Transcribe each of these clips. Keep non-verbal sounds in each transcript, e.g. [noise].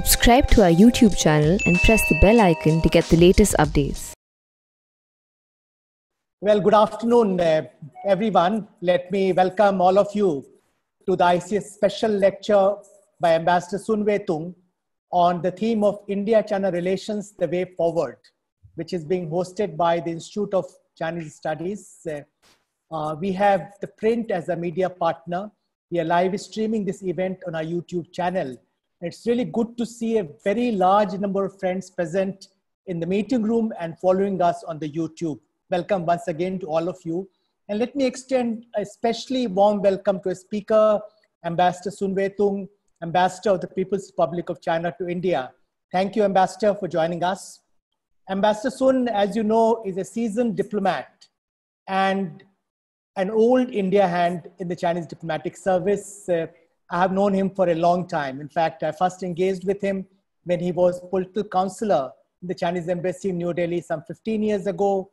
Subscribe to our YouTube channel and press the bell icon to get the latest updates. Well, good afternoon, uh, everyone. Let me welcome all of you to the ICS special lecture by Ambassador Sun Tung on the theme of India-China relations, the way forward, which is being hosted by the Institute of Chinese Studies. Uh, uh, we have ThePrint as a media partner. We are live streaming this event on our YouTube channel. It's really good to see a very large number of friends present in the meeting room and following us on the YouTube. Welcome once again to all of you. And let me extend a especially warm welcome to a speaker, Ambassador Sun Weidong, Ambassador of the People's Republic of China to India. Thank you, Ambassador, for joining us. Ambassador Sun, as you know, is a seasoned diplomat and an old India hand in the Chinese diplomatic service. Uh, I have known him for a long time. In fact, I first engaged with him when he was political counselor in the Chinese embassy in New Delhi some 15 years ago.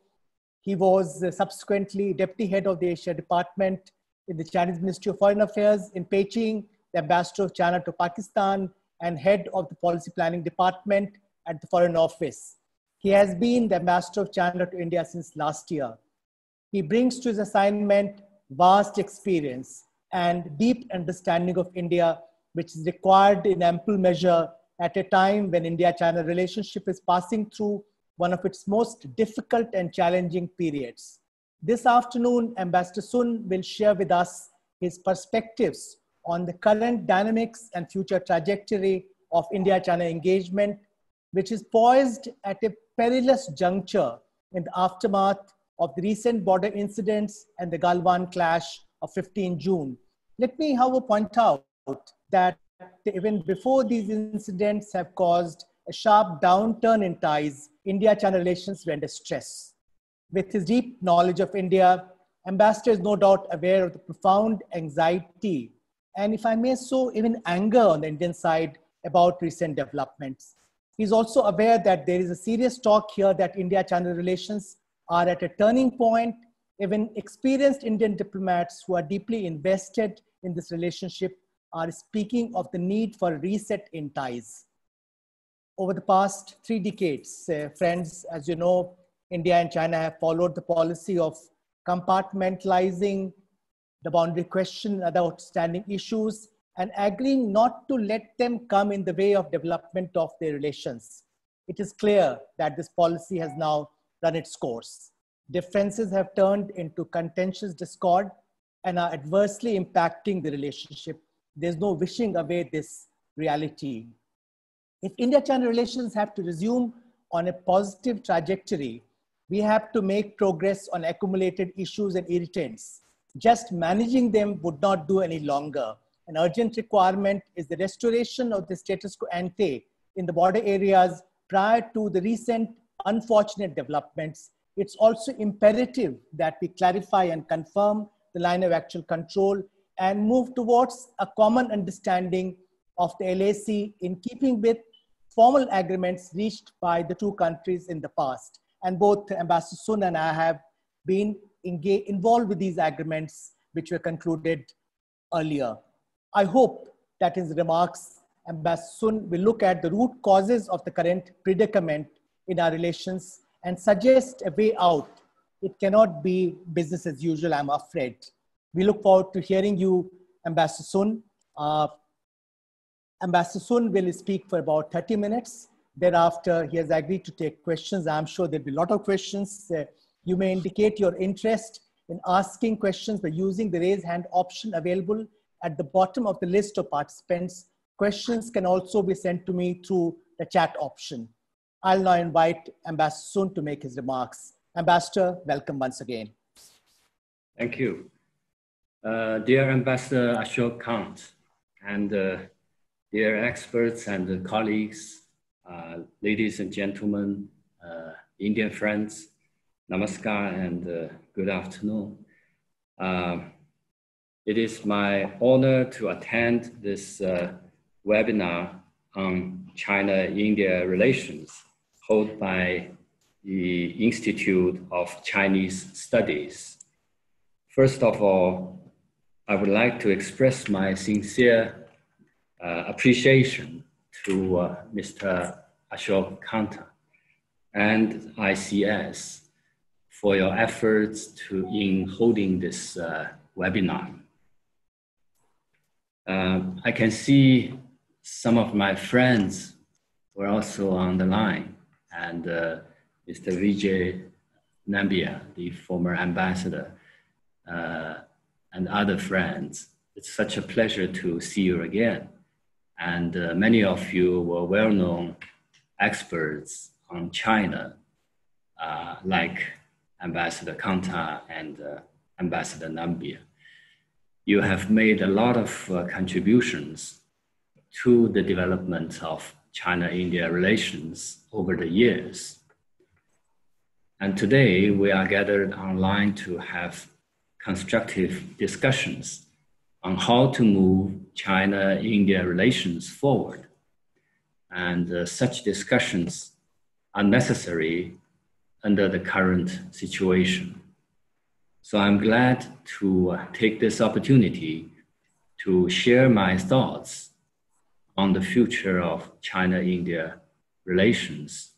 He was uh, subsequently deputy head of the Asia department in the Chinese Ministry of Foreign Affairs in Beijing, the ambassador of China to Pakistan, and head of the policy planning department at the Foreign Office. He has been the ambassador of China to India since last year. He brings to his assignment vast experience and deep understanding of India, which is required in ample measure at a time when India China relationship is passing through one of its most difficult and challenging periods. This afternoon, Ambassador Sun will share with us his perspectives on the current dynamics and future trajectory of India China engagement, which is poised at a perilous juncture in the aftermath of the recent border incidents and the Galwan clash of 15 June. Let me, however, point out that even before these incidents have caused a sharp downturn in ties, India-China relations were under stress. With his deep knowledge of India, Ambassador is no doubt aware of the profound anxiety and, if I may so, even anger on the Indian side about recent developments. He's also aware that there is a serious talk here that India-China relations are at a turning point even experienced Indian diplomats who are deeply invested in this relationship are speaking of the need for a reset in ties. Over the past three decades, uh, friends, as you know, India and China have followed the policy of compartmentalizing the boundary question, other outstanding issues, and agreeing not to let them come in the way of development of their relations. It is clear that this policy has now run its course differences have turned into contentious discord and are adversely impacting the relationship. There's no wishing away this reality. If India China relations have to resume on a positive trajectory, we have to make progress on accumulated issues and irritants. Just managing them would not do any longer. An urgent requirement is the restoration of the status quo ante in the border areas prior to the recent unfortunate developments it's also imperative that we clarify and confirm the line of actual control and move towards a common understanding of the LAC in keeping with formal agreements reached by the two countries in the past. And both Ambassador Sun and I have been involved with these agreements, which were concluded earlier. I hope that in his remarks, Ambassador Sun will look at the root causes of the current predicament in our relations and suggest a way out. It cannot be business as usual, I'm afraid. We look forward to hearing you, Ambassador Sun. Uh, Ambassador Sun will speak for about 30 minutes. Thereafter, he has agreed to take questions. I'm sure there'll be a lot of questions. Uh, you may indicate your interest in asking questions by using the raise hand option available at the bottom of the list of participants. Questions can also be sent to me through the chat option. I'll now invite Ambassador Sun to make his remarks. Ambassador, welcome once again. Thank you. Uh, dear Ambassador Ashok Kantha and uh, dear experts and colleagues, uh, ladies and gentlemen, uh, Indian friends, namaskar and uh, good afternoon. Uh, it is my honor to attend this webinar on China-India relations held by the Institute of Chinese Studies. First of all, I would like to express my sincere uh, appreciation to uh, Mr. Ashok Kantha and ICS for your efforts to, in holding this uh, webinar. Uh, I can see some of my friends were also on the line and uh, Mr. Vijay Nambiar, the former ambassador, uh, and other friends. It's such a pleasure to see you again. And uh, many of you were well known experts on China, like Ambassador Kantha and Ambassador Nambiar. You have made a lot of uh, contributions to the development of China India relations over the years. And today we are gathered online to have constructive discussions on how to move China India relations forward. And uh, such discussions are necessary under the current situation. So I'm glad to uh, take this opportunity to share my thoughts on the future of China India relations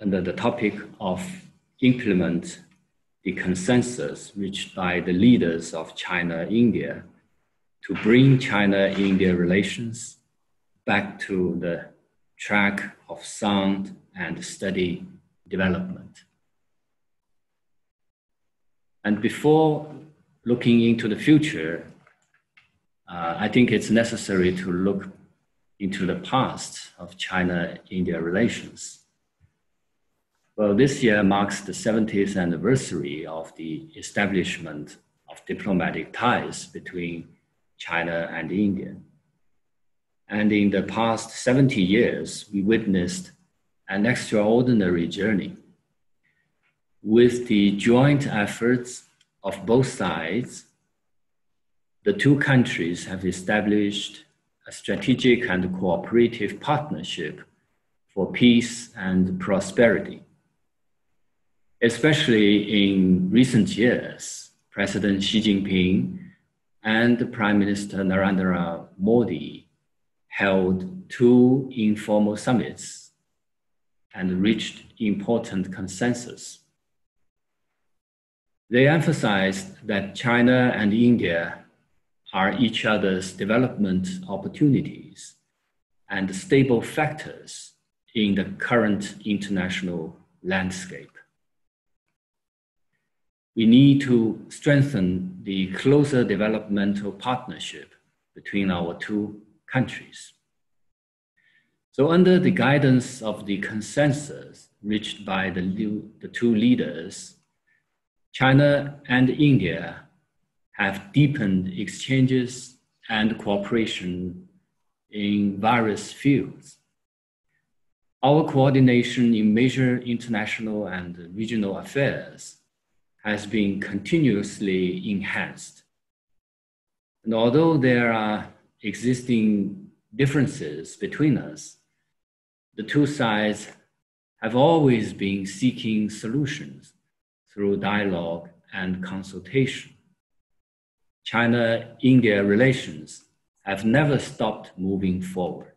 under the topic of implement the consensus reached by the leaders of China India to bring China India relations back to the track of sound and steady development. And before looking into the future, uh, I think it's necessary to look into the past of China India relations. Well, this year marks the 70th anniversary of the establishment of diplomatic ties between China and India. And in the past 70 years, we witnessed an extraordinary journey. With the joint efforts of both sides, the two countries have established a strategic and cooperative partnership for peace and prosperity. Especially in recent years, President Xi Jinping and Prime Minister Narendra Modi held two informal summits and reached important consensus. They emphasized that China and India are each other's development opportunities and stable factors in the current international landscape we need to strengthen the closer developmental partnership between our two countries. So, under the guidance of the consensus reached by the, the two leaders, China and India have deepened exchanges and cooperation in various fields. Our coordination in major international and regional affairs has been continuously enhanced. And although there are existing differences between us, the two sides have always been seeking solutions through dialogue and consultation. China India relations have never stopped moving forward.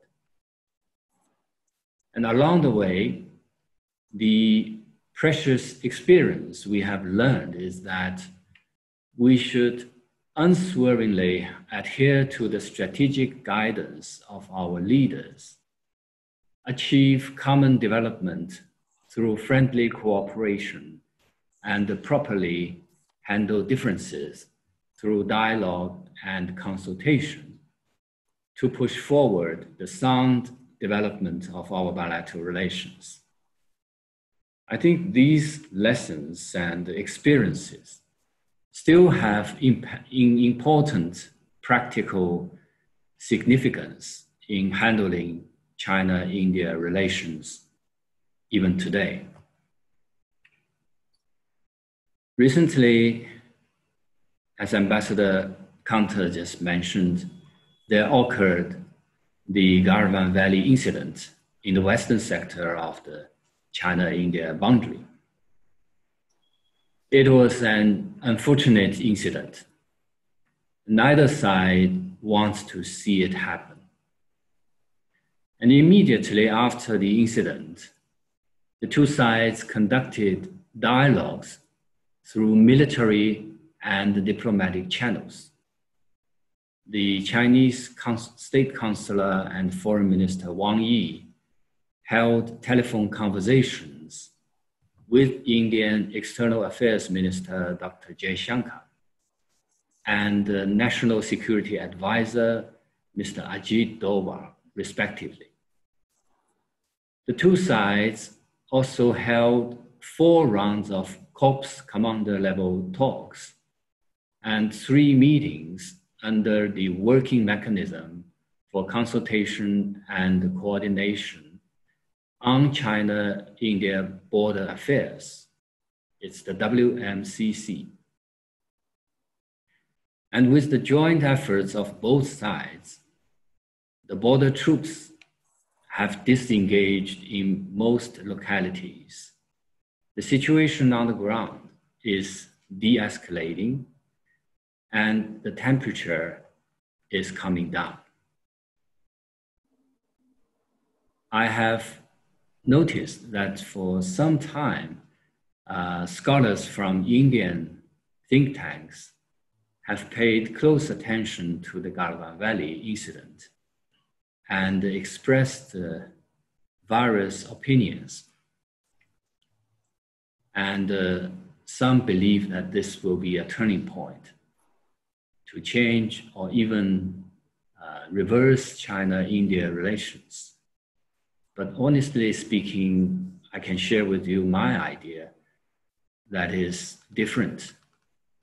And along the way, the precious experience we have learned is that we should unswervingly adhere to the strategic guidance of our leaders, achieve common development through friendly cooperation, and properly handle differences through dialogue and consultation to push forward the sound development of our bilateral relations. I think these lessons and experiences still have imp- important practical significance in handling China India relations even today. Recently, as Ambassador Kantha just mentioned, there occurred the Galwan Valley incident in the western sector of the China-India boundary. It was an unfortunate incident. Neither side wants to see it happen. And immediately after the incident, the two sides conducted dialogues through military and diplomatic channels. The Chinese state councilor and foreign minister Wang Yi held telephone conversations with Indian External Affairs Minister Dr. Jaishankar and National Security Advisor Mr. Ajit Doval, respectively. The two sides also held four rounds of corps commander level talks and three meetings under the working mechanism for consultation and coordination on China India border affairs. It's the WMCC. And with the joint efforts of both sides, the border troops have disengaged in most localities. The situation on the ground is de escalating and the temperature is coming down. I have noticed that for some time, uh, scholars from Indian think tanks have paid close attention to the Galwan Valley incident and expressed uh, various opinions. And uh, some believe that this will be a turning point to change or even uh, reverse China India relations. But honestly speaking, I can share with you my idea that is different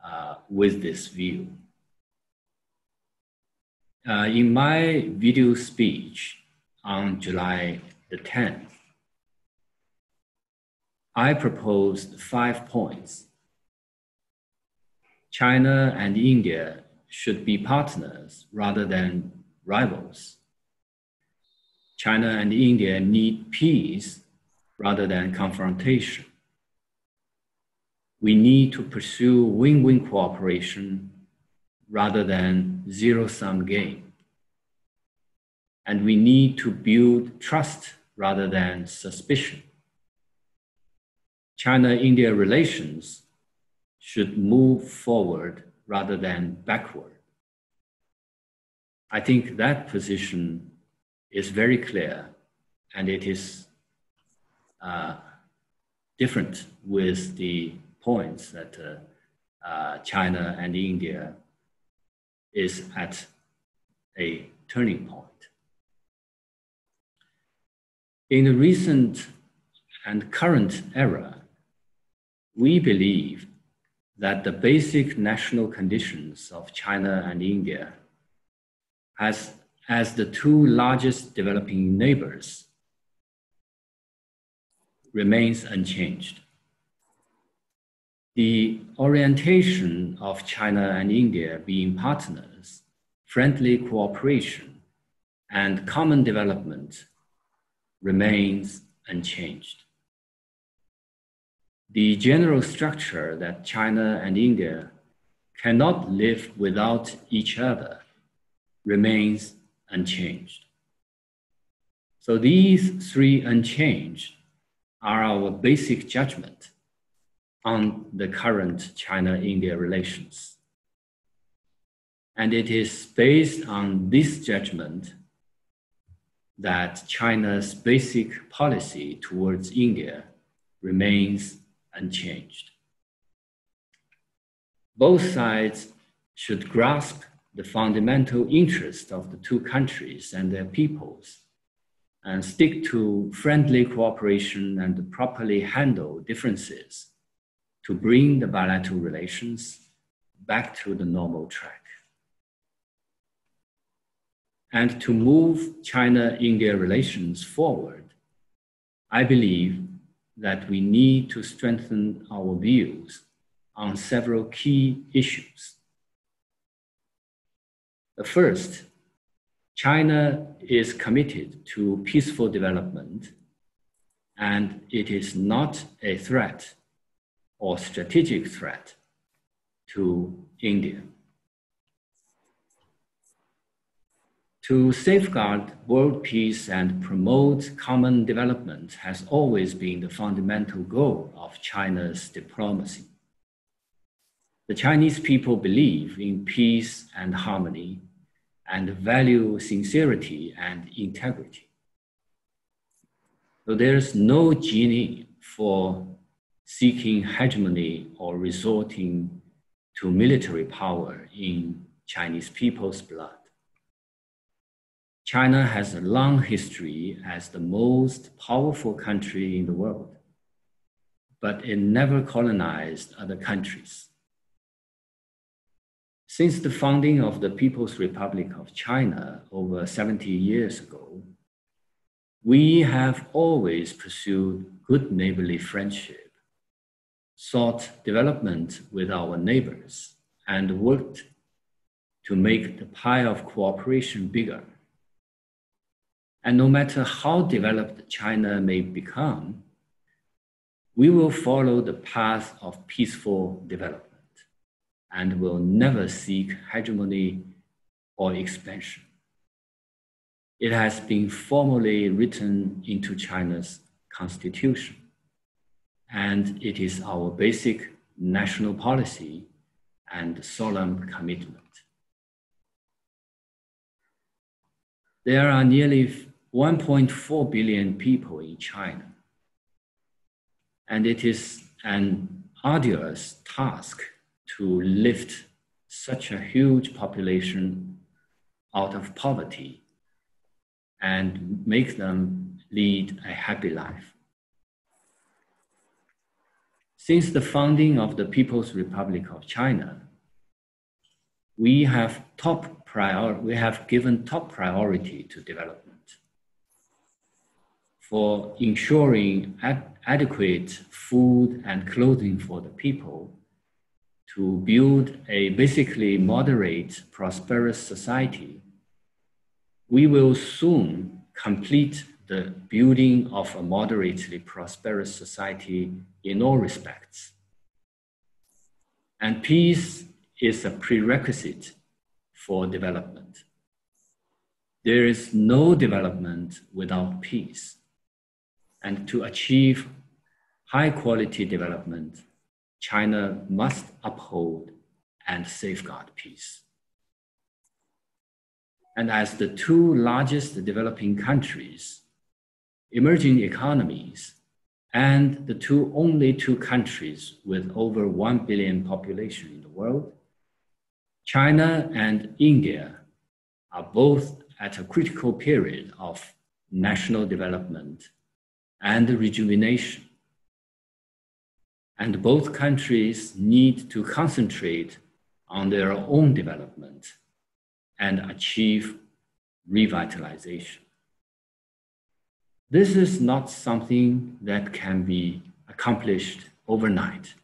uh, with this view. Uh, in my video speech on July the 10th, I proposed five points. China and India should be partners rather than rivals. China and India need peace rather than confrontation. We need to pursue win win cooperation rather than zero sum game. And we need to build trust rather than suspicion. China India relations should move forward rather than backward. I think that position is very clear and it is uh, different with the points that uh, uh, China and India is at a turning point. In the recent and current era, we believe that the basic national conditions of China and India as, as the two largest developing neighbors remains unchanged. The orientation of China and India being partners, friendly cooperation, and common development remains unchanged. The general structure that China and India cannot live without each other remains unchanged. So these three unchanged are our basic judgment on the current China-India relations. And it is based on this judgment that China's basic policy towards India remains unchanged. Both sides should grasp the fundamental interest of the two countries and their peoples and stick to friendly cooperation and properly handle differences to bring the bilateral relations back to the normal track. And to move China India relations forward, I believe that we need to strengthen our views on several key issues. The first, China is committed to peaceful development and it is not a threat or strategic threat to India. To safeguard world peace and promote common development has always been the fundamental goal of China's diplomacy. The Chinese people believe in peace and harmony and value sincerity and integrity. So there's no genie for seeking hegemony or resorting to military power in Chinese people's blood. China has a long history as the most powerful country in the world, but it never colonized other countries. Since the founding of the People's Republic of China over 70 years ago, we have always pursued good neighborly friendship, sought development with our neighbors, and worked to make the pie of cooperation bigger and no matter how developed China may become, we will follow the path of peaceful development and will never seek hegemony or expansion. It has been formally written into China's constitution, and it is our basic national policy and solemn commitment. There are nearly 1.4 billion people in China. And it is an arduous task to lift such a huge population out of poverty and make them lead a happy life. Since the founding of the People's Republic of China, we have top prior, we have given top priority to development for ensuring ad- adequate food and clothing for the people, to build a basically moderate, prosperous society, we will soon complete the building of a moderately prosperous society in all respects. And peace is a prerequisite for development. There is no development without peace. And to achieve high quality development, China must uphold and safeguard peace. And as the two largest developing countries, emerging economies, and the two only two countries with over 1 billion population in the world, China and India are both at a critical period of national development and rejuvenation. And both countries need to concentrate on their own development and achieve revitalization. This is not something that can be accomplished overnight.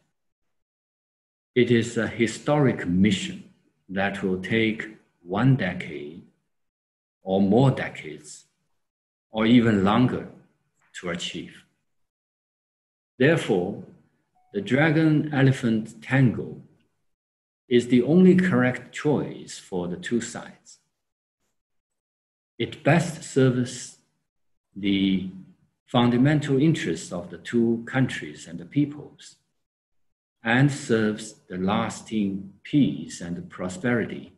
It is a historic mission that will take one decade or more decades or even longer to achieve. Therefore, the dragon elephant tango is the only correct choice for the two sides. It best serves the fundamental interests of the two countries and the peoples and serves the lasting peace and prosperity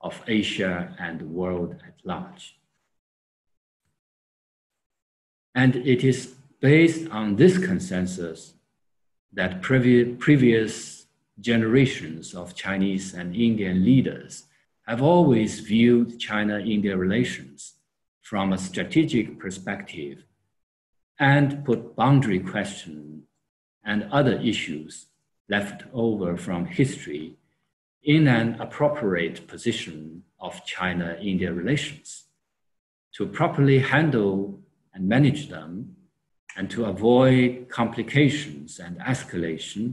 of Asia and the world at large. And it is based on this consensus that previ- previous generations of Chinese and Indian leaders have always viewed China India relations from a strategic perspective and put boundary questions and other issues left over from history in an appropriate position of China India relations to properly handle and manage them, and to avoid complications and escalation,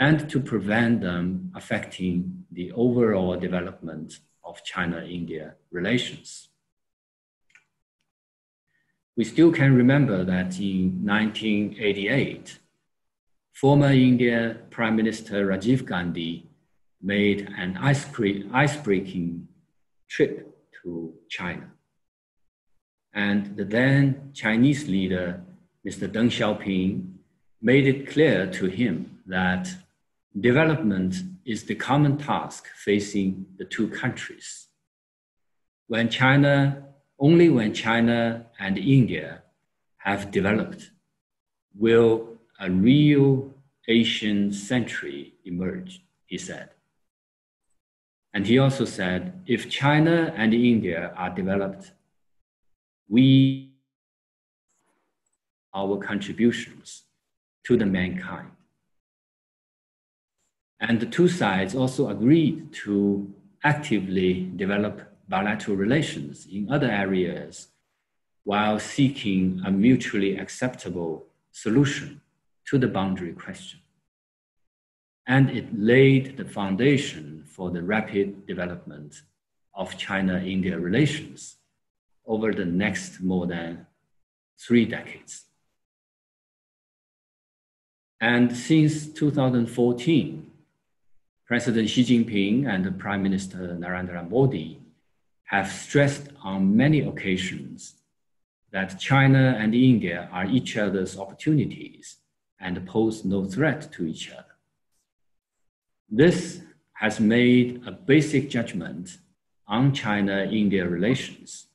and to prevent them affecting the overall development of China India relations. We still can remember that in 1988, former India Prime Minister Rajiv Gandhi made an ice-breaking trip to China. And the then Chinese leader, Mr. Deng Xiaoping, made it clear to him that development is the common task facing the two countries. When China, only when China and India have developed, will a real Asian century emerge, he said. And he also said, if China and India are developed, we our contributions to the mankind. And the two sides also agreed to actively develop bilateral relations in other areas while seeking a mutually acceptable solution to the boundary question. And it laid the foundation for the rapid development of China India relations over the next more than three decades. And since 2014, President Xi Jinping and Prime Minister Narendra Modi have stressed on many occasions that China and India are each other's opportunities and pose no threat to each other. This has made a basic judgment on China India relations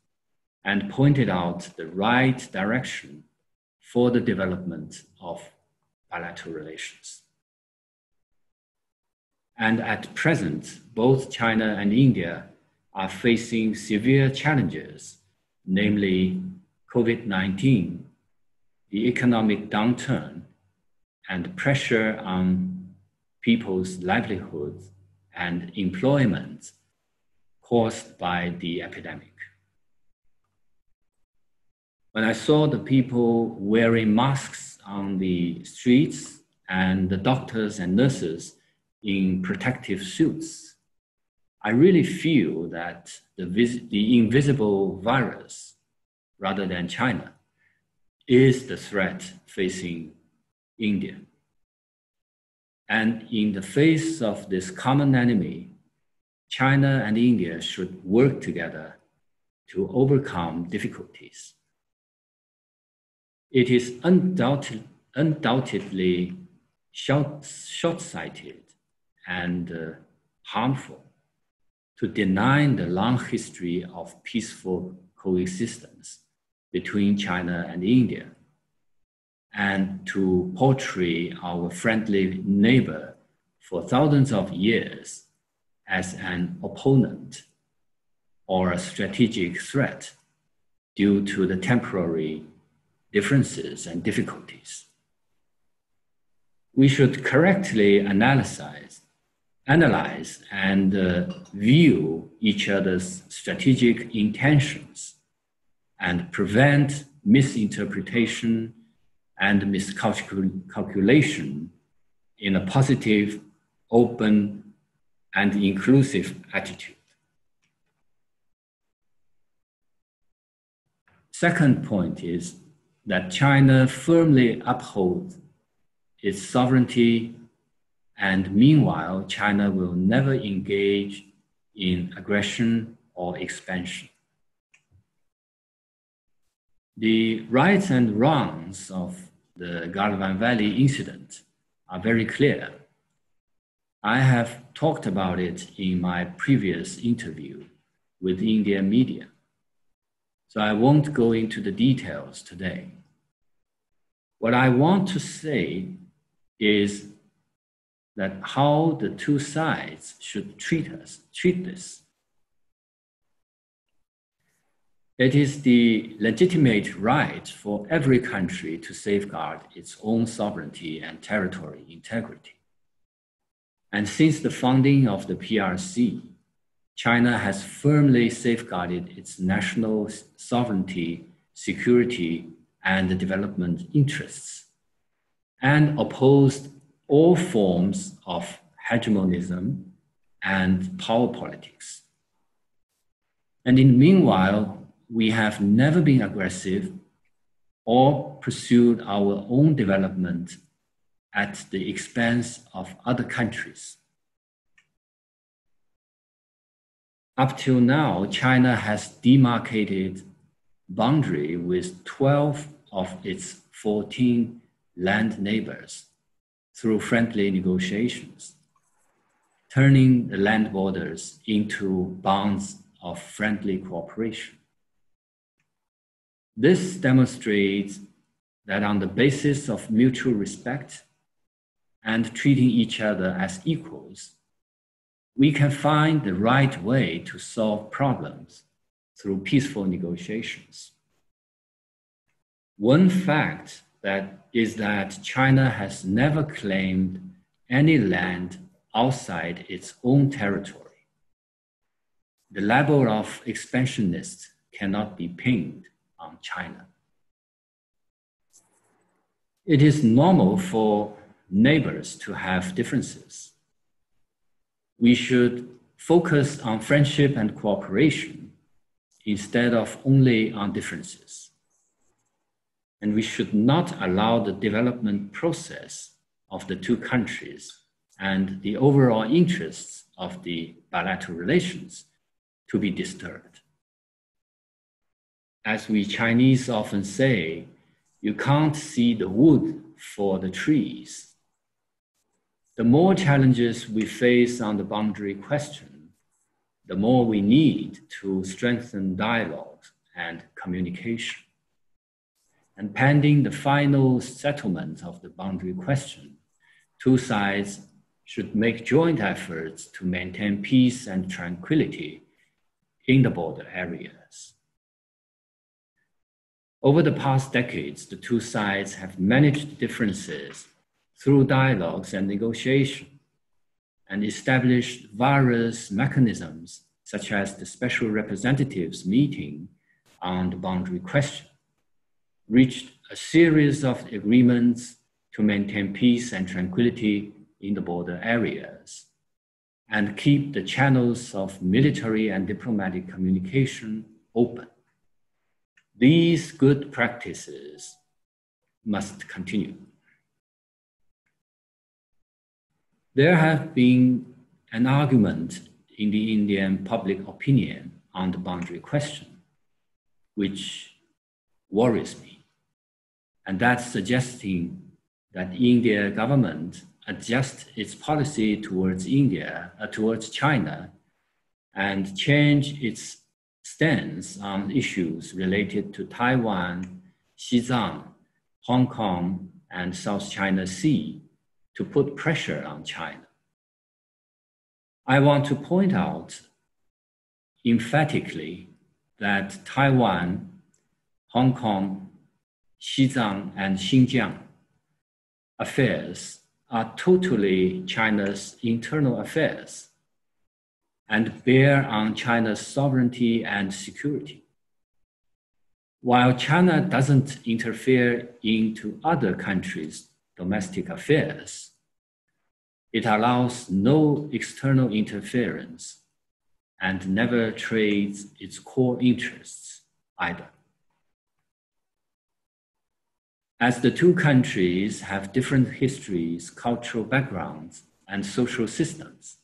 and pointed out the right direction for the development of bilateral relations. And at present, both China and India are facing severe challenges, namely COVID 19, the economic downturn, and pressure on people's livelihoods and employment caused by the epidemic. When I saw the people wearing masks on the streets and the doctors and nurses in protective suits, I really feel that the, vis- the invisible virus, rather than China, is the threat facing India. And in the face of this common enemy, China and India should work together to overcome difficulties. It is undoubted, undoubtedly short, short-sighted and uh, harmful to deny the long history of peaceful coexistence between China and India and to portray our friendly neighbor for thousands of years as an opponent or a strategic threat due to the temporary differences and difficulties. We should correctly analyze, analyze and uh, view each other's strategic intentions and prevent misinterpretation and miscalculation in a positive, open, and inclusive attitude. Second point is that China firmly upholds its sovereignty, and meanwhile, China will never engage in aggression or expansion. The rights and wrongs of the Galwan Valley incident are very clear. I have talked about it in my previous interview with Indian media, so I won't go into the details today. What I want to say is that how the two sides should treat us, treat this. It is the legitimate right for every country to safeguard its own sovereignty and territory integrity. And since the founding of the PRC, China has firmly safeguarded its national sovereignty, security, and development interests, and opposed all forms of hegemonism and power politics. And in the meanwhile, we have never been aggressive or pursued our own development at the expense of other countries. Up till now, China has demarcated boundary with 12 of its 14 land neighbors through friendly negotiations, turning the land borders into bonds of friendly cooperation. This demonstrates that on the basis of mutual respect and treating each other as equals, we can find the right way to solve problems through peaceful negotiations. One fact that is that China has never claimed any land outside its own territory. The label of expansionist cannot be pinned on China. It is normal for neighbors to have differences. We should focus on friendship and cooperation instead of only on differences. And we should not allow the development process of the two countries and the overall interests of the bilateral relations to be disturbed. As we Chinese often say, you can't see the wood for the trees. The more challenges we face on the boundary question, the more we need to strengthen dialogue and communication. And pending the final settlement of the boundary question, two sides should make joint efforts to maintain peace and tranquility in the border areas. Over the past decades, the two sides have managed differences through dialogues and negotiation and established various mechanisms such as the special representatives meeting on the boundary question, reached a series of agreements to maintain peace and tranquility in the border areas and keep the channels of military and diplomatic communication open. These good practices must continue. There have been an argument in the Indian public opinion on the boundary question, which worries me. And that's suggesting that India government adjust its policy towards India, uh, towards China, and change its stance on issues related to Taiwan, Xizang, Hong Kong, and South China Sea to put pressure on China. I want to point out emphatically that Taiwan, Hong Kong, Xizang, and Xinjiang affairs are totally China's internal affairs and bear on China's sovereignty and security. While China doesn't interfere into other countries' domestic affairs, it allows no external interference and never trades its core interests either. As the two countries have different histories, cultural backgrounds, and social systems,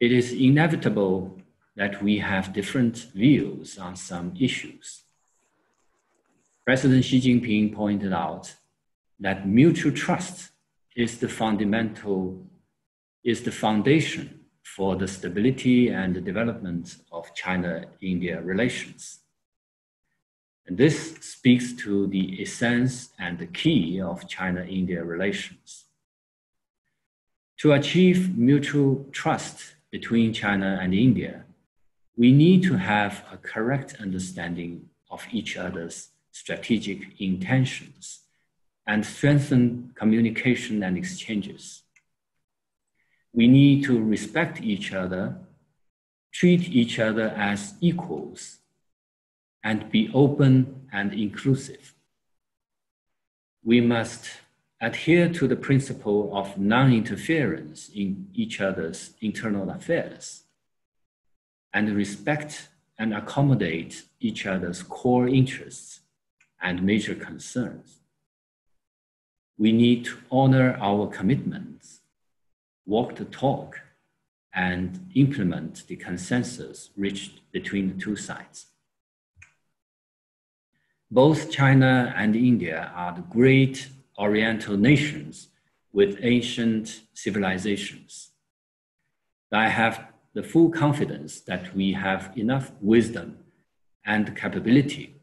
it is inevitable that we have different views on some issues. President Xi Jinping pointed out that mutual trust is the fundamental, is the foundation for the stability and the development of China-India relations. And this speaks to the essence and the key of China-India relations. To achieve mutual trust between China and India, we need to have a correct understanding of each other's strategic intentions and strengthen communication and exchanges. We need to respect each other, treat each other as equals, and be open and inclusive. We must adhere to the principle of non interference in each other's internal affairs and respect and accommodate each other's core interests and major concerns. We need to honor our commitments, walk the talk, and implement the consensus reached between the two sides. Both China and India are the great Oriental nations with ancient civilizations. I have the full confidence that we have enough wisdom and capability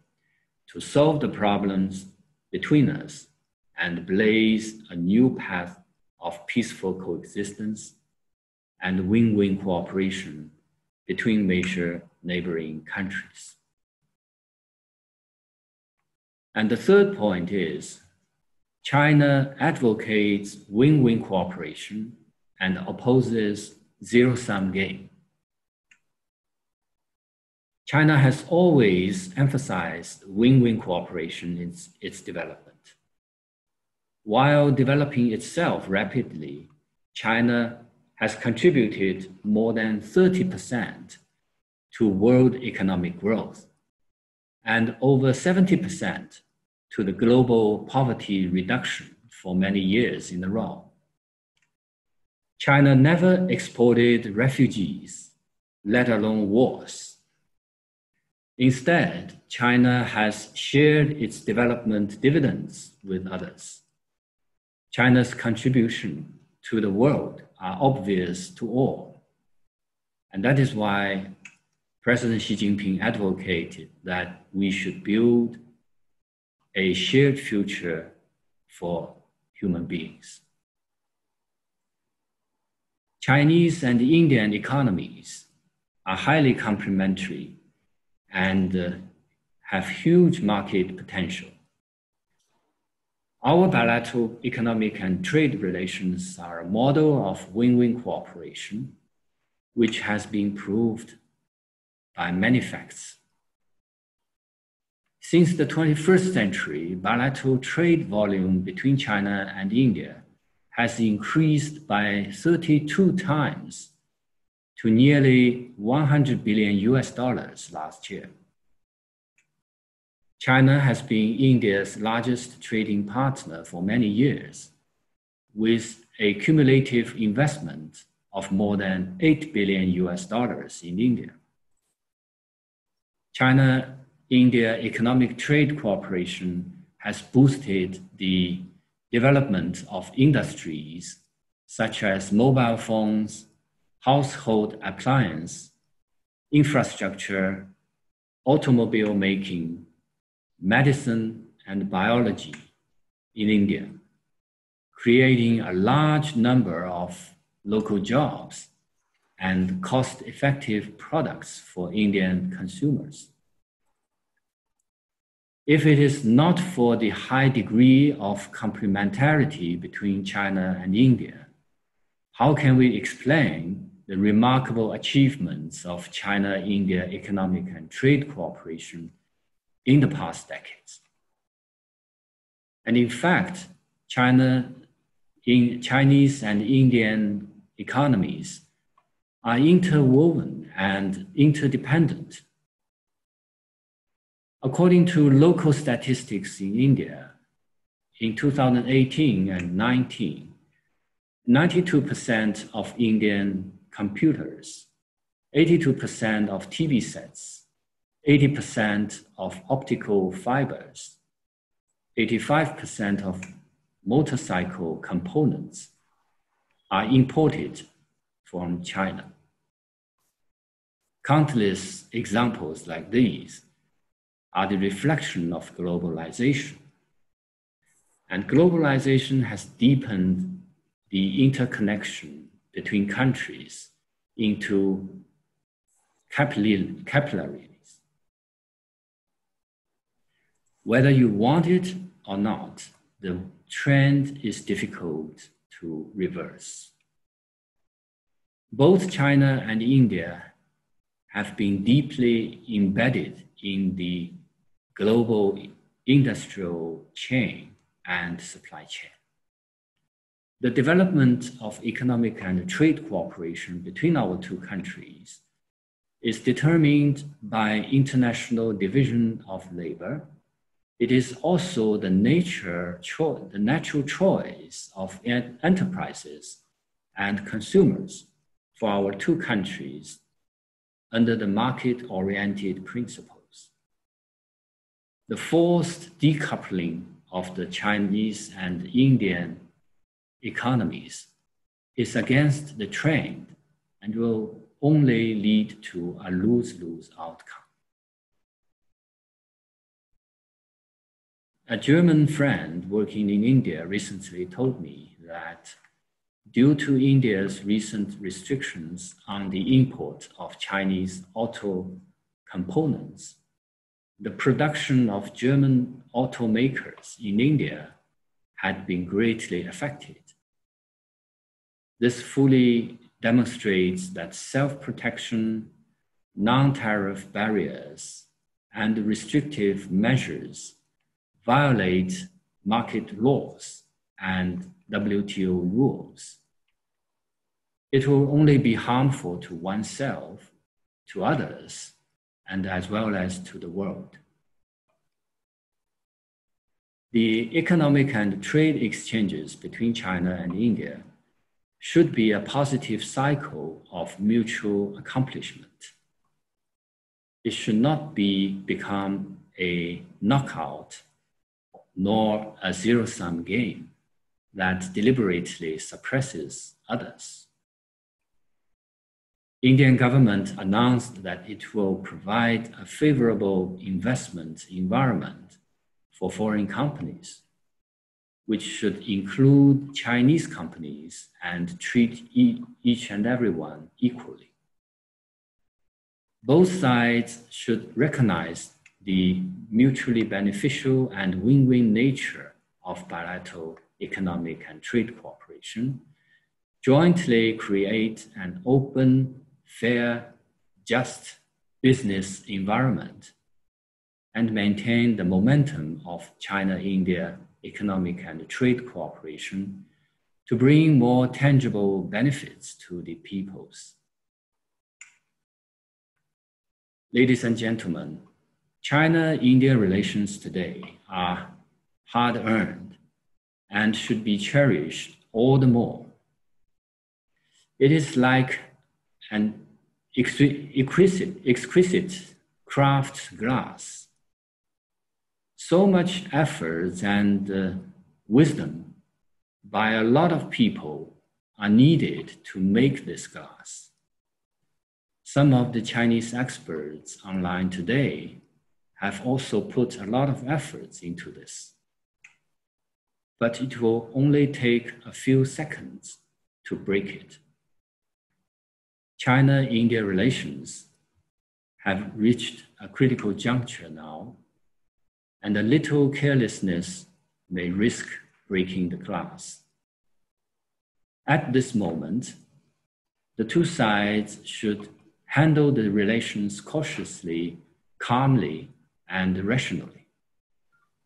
to solve the problems between us and blaze a new path of peaceful coexistence and win-win cooperation between major neighboring countries. And the third point is China advocates win-win cooperation and opposes zero-sum game. China has always emphasized win-win cooperation in its development. While developing itself rapidly, China has contributed more than 30% to world economic growth and over 70% to the global poverty reduction for many years in a row. China never exported refugees, let alone wars. Instead, China has shared its development dividends with others. China's contribution to the world are obvious to all. And that is why President Xi Jinping advocated that we should build a shared future for human beings. Chinese and Indian economies are highly complementary and uh, have huge market potential. Our bilateral economic and trade relations are a model of win-win cooperation, which has been proved by many facts. Since the 21st century, bilateral trade volume between China and India has increased by 32 times to nearly 100 billion US dollars last year. China has been India's largest trading partner for many years, with a cumulative investment of more than 8 billion US dollars in India. China India economic trade cooperation has boosted the development of industries such as mobile phones, household appliance, infrastructure, automobile making, medicine and biology in India, creating a large number of local jobs and cost effective products for Indian consumers. If it is not for the high degree of complementarity between China and India, how can we explain the remarkable achievements of China India economic and trade cooperation in the past decades. And in fact, China, in Chinese and Indian economies are interwoven and interdependent. According to local statistics in India, in 2018 and 19, 92% of Indian computers, 82% of TV sets, 80% of optical fibers, 85% of motorcycle components are imported from China. Countless examples like these are the reflection of globalization. And globalization has deepened the interconnection between countries into capillary Whether you want it or not, the trend is difficult to reverse. Both China and India have been deeply embedded in the global industrial chain and supply chain. The development of economic and trade cooperation between our two countries is determined by international division of labor it is also the nature, cho- the natural choice of enterprises and consumers for our two countries under the market oriented principles. The forced decoupling of the Chinese and Indian economies is against the trend and will only lead to a lose lose outcome. A German friend working in India recently told me that due to India's recent restrictions on the import of Chinese auto components, the production of German automakers in India had been greatly affected. This fully demonstrates that self protection, non tariff barriers, and restrictive measures violate market laws and WTO rules. It will only be harmful to oneself, to others, and as well as to the world. The economic and trade exchanges between China and India should be a positive cycle of mutual accomplishment. It should not be become a knockout nor a zero sum game that deliberately suppresses others. Indian government announced that it will provide a favorable investment environment for foreign companies, which should include Chinese companies and treat each and everyone equally. Both sides should recognize the mutually beneficial and win-win nature of bilateral economic and trade cooperation, jointly create an open, fair, just business environment, and maintain the momentum of China-India economic and trade cooperation to bring more tangible benefits to the peoples. Ladies and gentlemen, China-India relations today are hard-earned and should be cherished all the more. It is like an exquisite, exquisite craft glass. So much effort and uh, wisdom by a lot of people are needed to make this glass. Some of the Chinese experts online today have also put a lot of efforts into this. But it will only take a few seconds to break it. China India relations have reached a critical juncture now, and a little carelessness may risk breaking the glass. At this moment, the two sides should handle the relations cautiously, calmly, and rationally.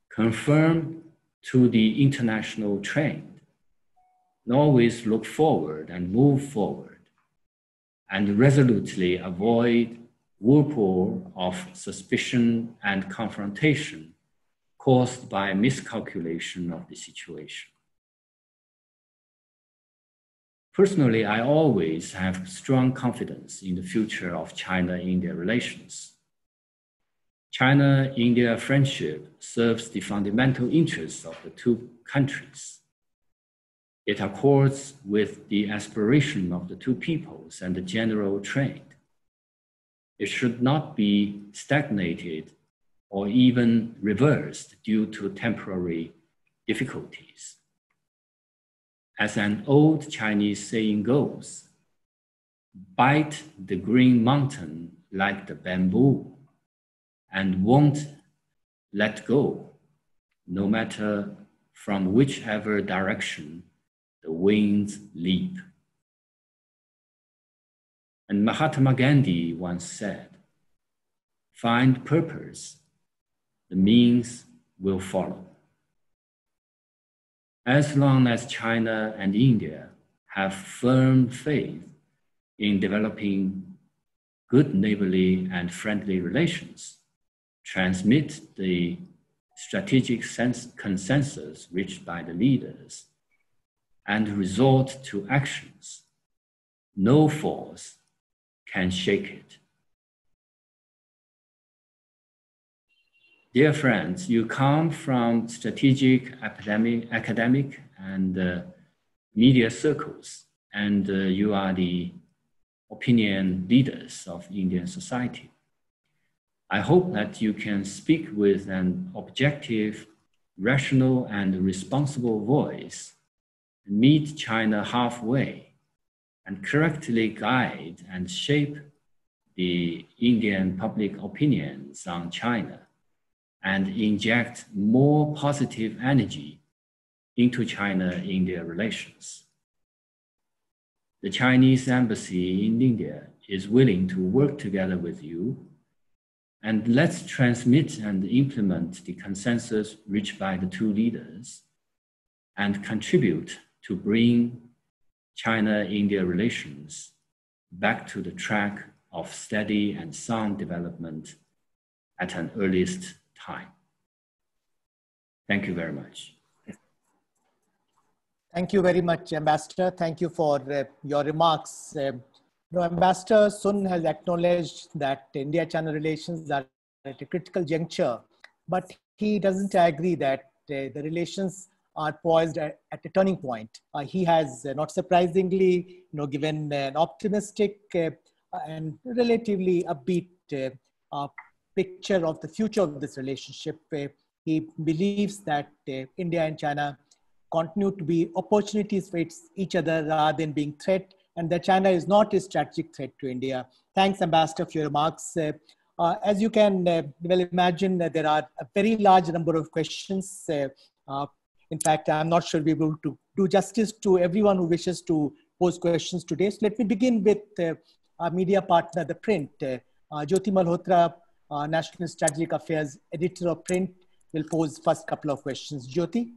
Conform to the international trend. And always look forward and move forward, and resolutely avoid whirlpool of suspicion and confrontation caused by miscalculation of the situation. Personally, I always have strong confidence in the future of China India relations. China India friendship serves the fundamental interests of the two countries. It accords with the aspiration of the two peoples and the general trend. It should not be stagnated or even reversed due to temporary difficulties. As an old Chinese saying goes, bite the green mountain like the bamboo and won't let go, no matter from whichever direction the winds leap. And Mahatma Gandhi once said, find purpose, the means will follow. As long as China and India have firm faith in developing good neighborly and friendly relations, transmit the strategic sense, consensus reached by the leaders and resort to actions, no force can shake it. Dear friends, you come from strategic academic, academic and uh, media circles, and uh, you are the opinion leaders of Indian society. I hope that you can speak with an objective, rational, and responsible voice, meet China halfway, and correctly guide and shape the Indian public opinions on China and inject more positive energy into China India relations. The Chinese embassy in India is willing to work together with you. And let's transmit and implement the consensus reached by the two leaders and contribute to bring China India relations back to the track of steady and sound development at an earliest time. Thank you very much. Thank you very much, Ambassador. Thank you for uh, your remarks. Uh, know, Ambassador Sun has acknowledged that India-China relations are at a critical juncture, but he doesn't agree that uh, the relations are poised at, at a turning point. Uh, he has, uh, not surprisingly, you know, given an optimistic uh, and relatively upbeat picture of the future of this relationship. he believes that India and China continue to be opportunities for each other rather than being threat and that China is not a strategic threat to India. Thanks, Ambassador, for your remarks. Uh, uh, as you can uh, well imagine, there are a very large number of questions. Uh, uh, in fact, I'm not sure we'll be able to do justice to everyone who wishes to pose questions today. So let me begin with uh, our media partner, The Print. Jyoti Malhotra, National Strategic Affairs Editor of Print, will pose first couple of questions. Jyoti?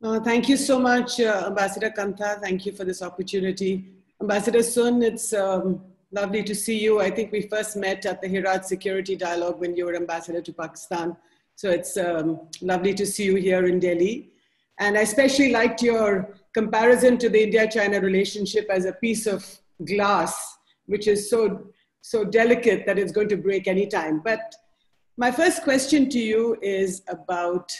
Uh, thank you so much, uh, Ambassador Kantha. Thank you for this opportunity. Ambassador Sun, it's um, lovely to see you. I think we first met at the Herat Security Dialogue when you were ambassador to Pakistan. So it's um, lovely to see you here in Delhi. And I especially liked your comparison to the India-China relationship as a piece of glass, which is so, so delicate that it's going to break anytime. But my first question to you is about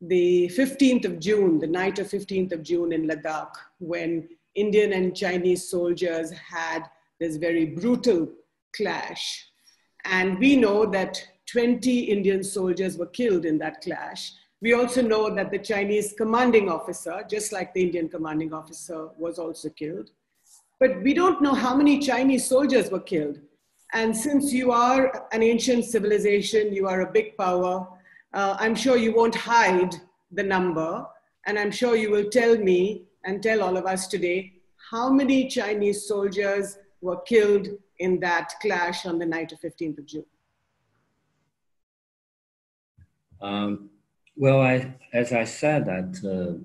the 15th of June, the night of 15th of June in Ladakh, when Indian and Chinese soldiers had this very brutal clash. And we know that 20 Indian soldiers were killed in that clash. We also know that the Chinese commanding officer, just like the Indian commanding officer, was also killed. But we don't know how many Chinese soldiers were killed. And since you are an ancient civilization, you are a big power, uh, I'm sure you won't hide the number, and I'm sure you will tell me and tell all of us today how many Chinese soldiers were killed in that clash on the night of 15th of June. Um, well, I, as I said, that uh,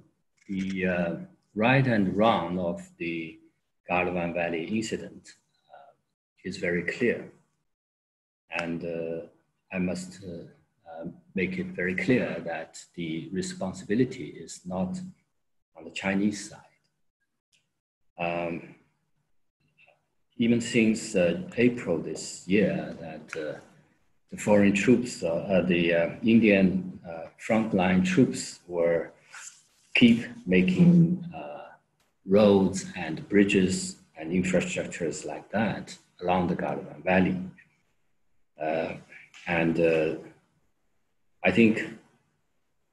the uh, right and wrong of the Galwan Valley incident uh, is very clear. And uh, I must uh, make it very clear that the responsibility is not on the Chinese side. Um, even since uh, April this year, that uh, the foreign troops, uh, uh the uh, Indian uh, frontline troops, were keep making roads and bridges and infrastructures like that along the Galwan Valley. and I think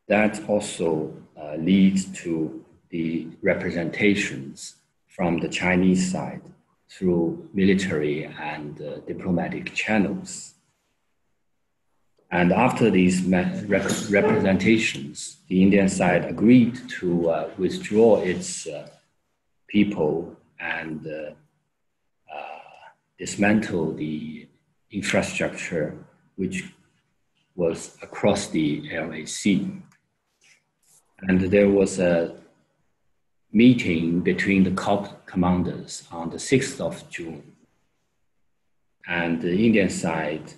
that also uh, leads to the representations from the Chinese side through military and uh, diplomatic channels. And after these rep representations, the Indian side agreed to uh, withdraw its uh, people and uh, uh, dismantle the infrastructure which was across the LAC. And there was a meeting between the corps commanders on the 6th of June. And the Indian side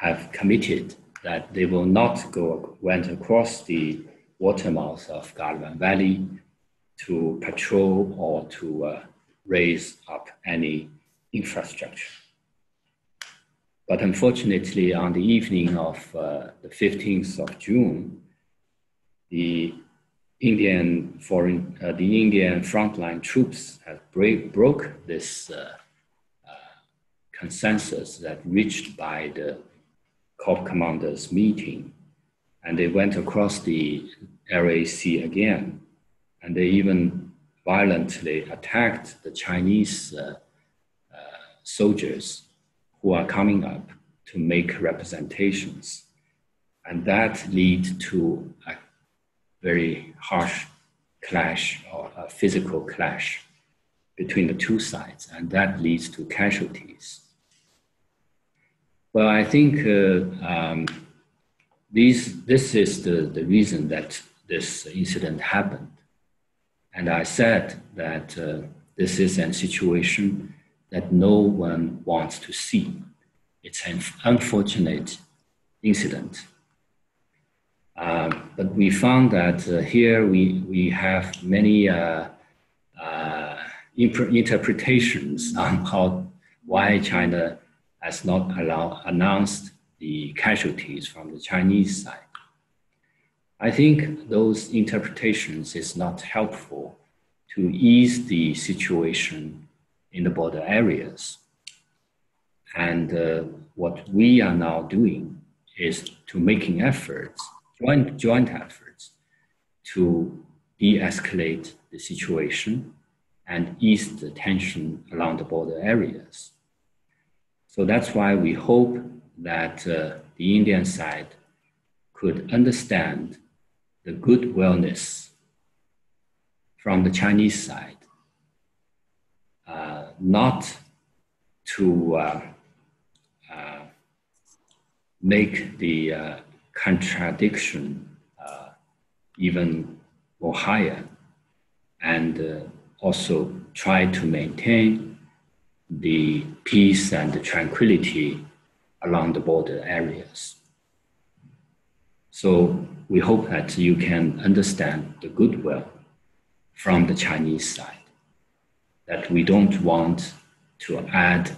have committed that they will not go went across the watermouth of Galwan Valley to patrol or to uh, raise up any infrastructure. But unfortunately, on the evening of uh, the 15th of June, the Indian foreign, uh, the Indian frontline troops have break, broke this uh, uh consensus that reached by the corps commanders meeting, and they went across the LAC again, and they even violently attacked the Chinese uh, uh, soldiers who are coming up to make representations, and that lead to a very harsh clash or a physical clash between the two sides, and that leads to casualties. Well, I think uh, um, these, this is the, the reason that this incident happened. And I said that uh, this is a situation that no one wants to see. It's an unfortunate incident. Uh, but we found that uh, here we, we have many uh, uh interpretations [laughs] on how, why China has not allow, announced the casualties from the Chinese side. I think those interpretations is not helpful to ease the situation in the border areas. And uh, what we are now doing is to making efforts joint, joint efforts to de-escalate the situation and ease the tension along the border areas. So that's why we hope that uh, the Indian side could understand the good wellness from the Chinese side, uh, not to uh, uh make the uh, contradiction uh, even more higher and uh, also try to maintain the peace and the tranquility along the border areas. So we hope that you can understand the goodwill from the Chinese side, that we don't want to add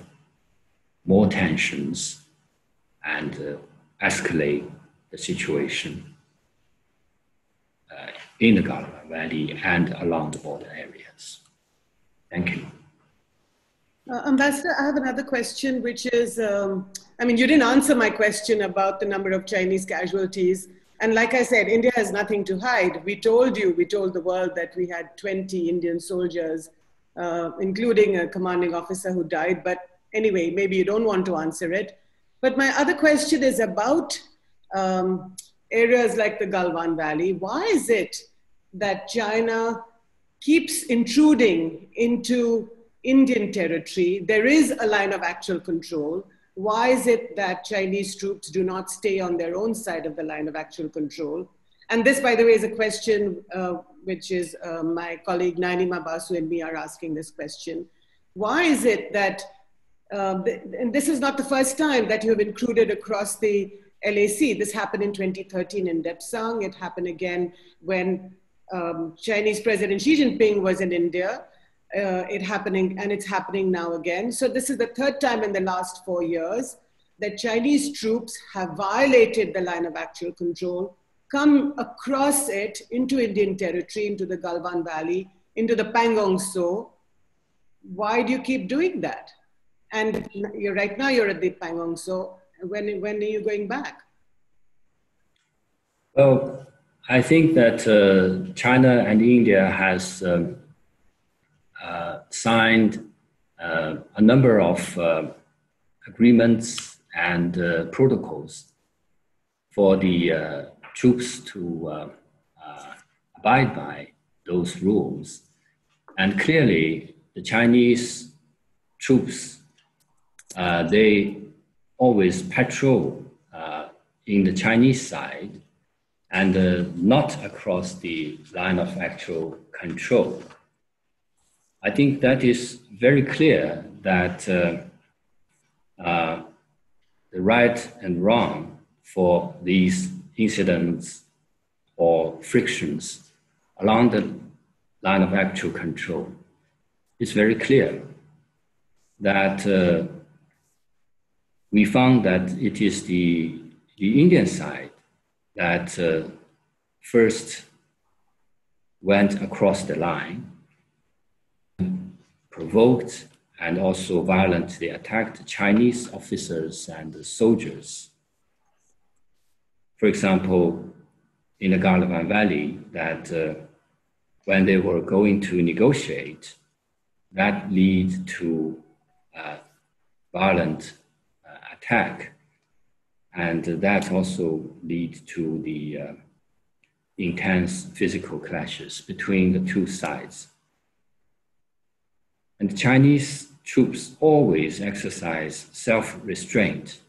more tensions and uh, escalate the situation uh, in the Galwan Valley and along the border areas. Thank you. Uh, Ambassador, I have another question, which is um, I mean, you didn't answer my question about the number of Chinese casualties. And like I said, India has nothing to hide. We told you, we told the world that we had 20 Indian soldiers, uh, including a commanding officer who died. But anyway, maybe you don't want to answer it. But my other question is about um, areas like the Galwan Valley, why is it that China keeps intruding into Indian territory? There is a line of actual control. Why is it that Chinese troops do not stay on their own side of the line of actual control? And this, by the way, is a question uh, which is uh, my colleague Nayanima Basu and me are asking this question. Why is it that, uh, and this is not the first time that you have included across the LAC. This happened in 2013 in Depsang. It happened again when um, Chinese President Xi Jinping was in India. Uh, it happening and it's happening now again. So this is the third time in the last four years that Chinese troops have violated the line of actual control, come across it into Indian territory, into the Galwan Valley, into the Pangong Tso. Why do you keep doing that? And you're, right now you're at the Pangong Tso. when, when are you going back? Well, I think that uh, China and India has um, uh, signed uh, a number of uh, agreements and uh, protocols for the uh, troops to abide by those rules. And clearly, the Chinese troops, they always patrol uh, in the Chinese side and uh, not across the line of actual control. I think that is very clear that uh, uh the right and wrong for these incidents or frictions along the line of actual control it's very clear that uh, we found that it is the, the Indian side that uh, first went across the line, provoked and also violently attacked Chinese officers and soldiers. For example, in the Galwan Valley, that uh, when they were going to negotiate, that lead to uh, violent uh, attack, and that also lead to the uh, intense physical clashes between the two sides. And Chinese troops always exercise self-restraint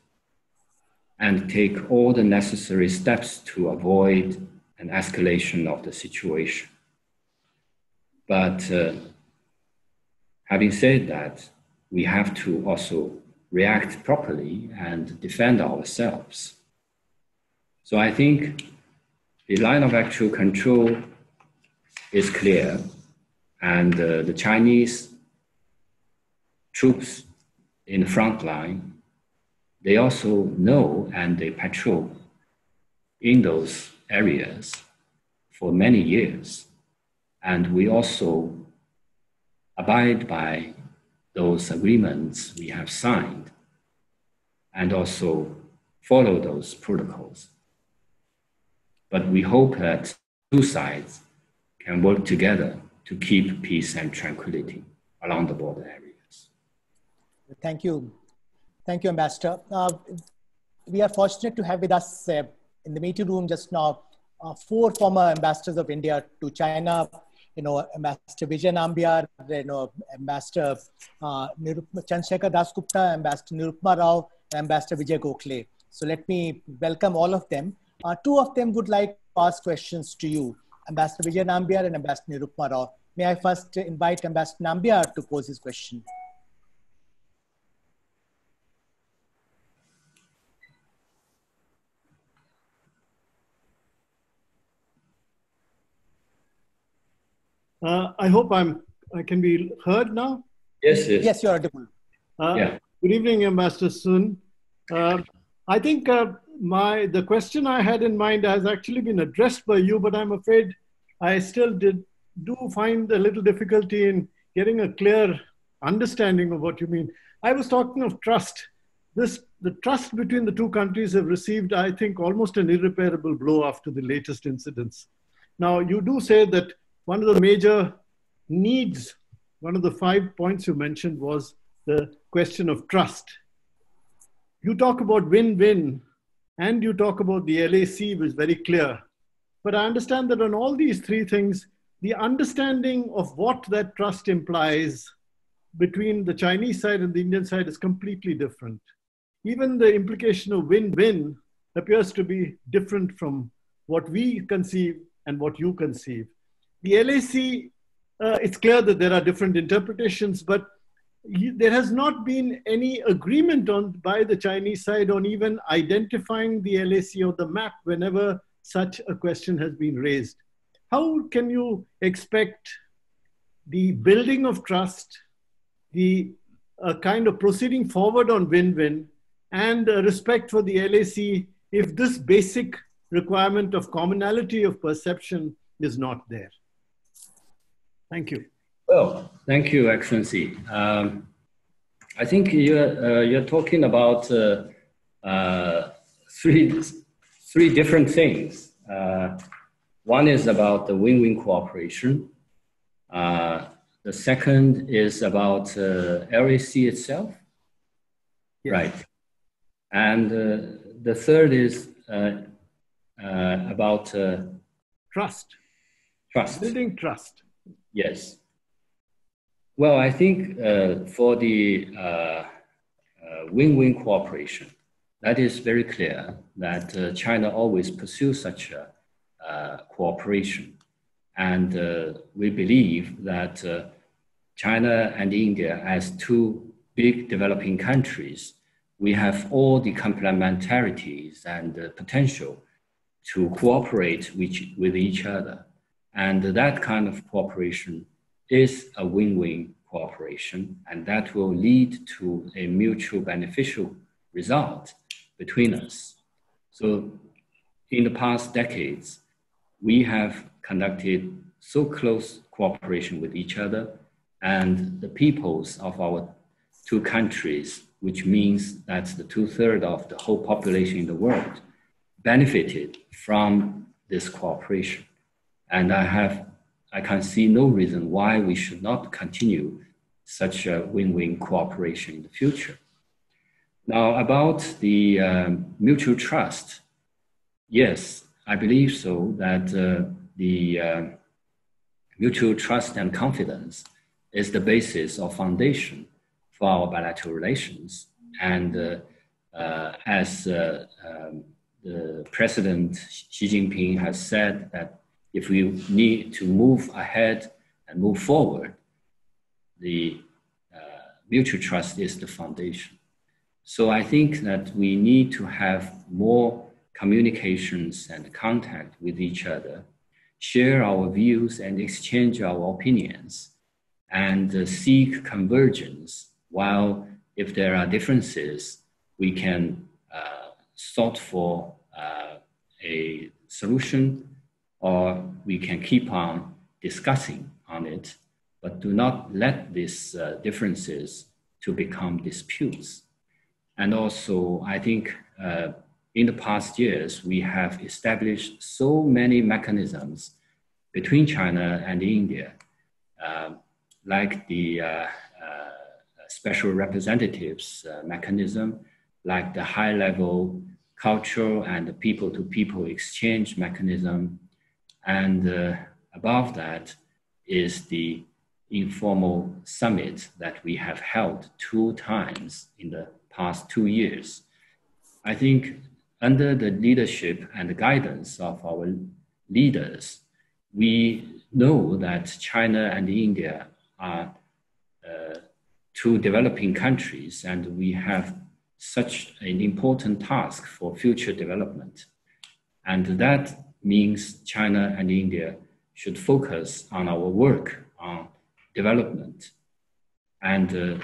and take all the necessary steps to avoid an escalation of the situation. But uh, having said that, we have to also react properly and defend ourselves. So I think the line of actual control is clear, and uh, the Chinese troops in the front line, they also know and they patrol in those areas for many years. And we also abide by those agreements we have signed and also follow those protocols. But we hope that two sides can work together to keep peace and tranquility along the border areas. Thank you. Thank you, Ambassador. Uh, we are fortunate to have with us uh, in the meeting room just now uh, four former ambassadors of India to China. You know, Ambassador Vijay Nambiar, you know, Ambassador uh, Chandrasekhar Dasgupta, Ambassador Nirupama Rao, Ambassador Vijay Gokhale. So let me welcome all of them. Uh, two of them would like to ask questions to you, Ambassador Vijay Nambiar and Ambassador Nirupama Rao. May I first invite Ambassador Nambiar to pose his question? Uh, I hope I'm I can be heard now. Yes, yes. Yes, you're audible. Uh, Yeah. Good evening, Ambassador Sun. Uh, I think uh, my the question I had in mind has actually been addressed by you, but I'm afraid I still did do find a little difficulty in getting a clear understanding of what you mean. I was talking of trust. This the trust between the two countries have received, I think, almost an irreparable blow after the latest incidents. Now, you do say that one of the major needs, one of the five points you mentioned was the question of trust. You talk about win win and you talk about the LAC, which is very clear. But I understand that on all these three things, the understanding of what that trust implies between the Chinese side and the Indian side is completely different. Even the implication of win win appears to be different from what we conceive and what you conceive. The LAC, uh, it's clear that there are different interpretations, but there has not been any agreement on by the Chinese side on even identifying the LAC on the map whenever such a question has been raised. How can you expect the building of trust, the uh, kind of proceeding forward on win-win, and uh, respect for the LAC if this basic requirement of commonality of perception is not there? Thank you. Well, thank you, Excellency. Um, I think you're, uh, you're talking about uh, uh, three, three different things. Uh, one is about the win-win cooperation. Uh, the second is about uh, LAC itself. Yes. Right. And the third is about Trust, trust. building trust. Yes. Well, I think uh, for the uh, uh, win-win cooperation, that is very clear that uh, China always pursues such a cooperation. And we believe that China and India, as two big developing countries, we have all the complementarities and potential to cooperate with, with each other. And that kind of cooperation is a win-win cooperation, and that will lead to a mutual beneficial result between us. So, in the past decades, we have conducted so close cooperation with each other, and the peoples of our two countries, which means that's the two thirds of the whole population in the world, benefited from this cooperation. And I have, I can see no reason why we should not continue such a win-win cooperation in the future. Now, about the um, mutual trust, yes, I believe so that uh, the uh, mutual trust and confidence is the basis or foundation for our bilateral relations. And uh, uh as uh, um, the President Xi Jinping has said that if we need to move ahead and move forward, the uh, mutual trust is the foundation. So I think that we need to have more communications and contact with each other, share our views and exchange our opinions, and uh, seek convergence. While if there are differences, we can uh, sought for uh, a solution or we can keep on discussing on it, but do not let these uh, differences to become disputes. And also, I think uh, in the past years, we have established so many mechanisms between China and India, uh, like the uh, uh, special representatives mechanism, like the high level cultural and people to people exchange mechanism. And uh, above that is the informal summit that we have held two times in the past two years. I think under the leadership and guidance of our leaders, we know that China and India are uh, two developing countries, and we have such an important task for future development. And that means China and India should focus on our work on development and uh,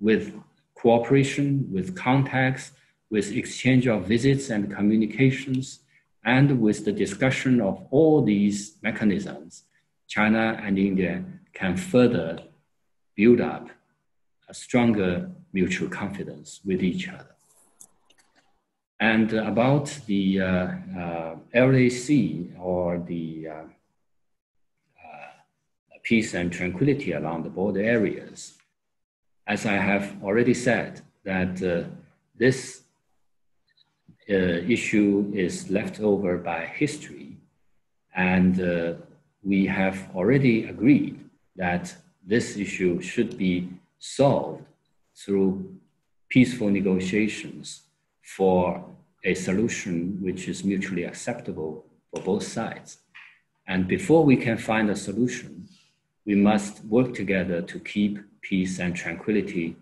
with cooperation, with contacts, with exchange of visits and communications, and with the discussion of all these mechanisms, China and India can further build up a stronger mutual confidence with each other. And about the uh, uh, LAC or the uh, uh, peace and tranquility along the border areas, as I have already said, that uh, this uh, issue is left over by history, and we have already agreed that this issue should be solved through peaceful negotiations for a solution which is mutually acceptable for both sides. And before we can find a solution, we must work together to keep peace and tranquility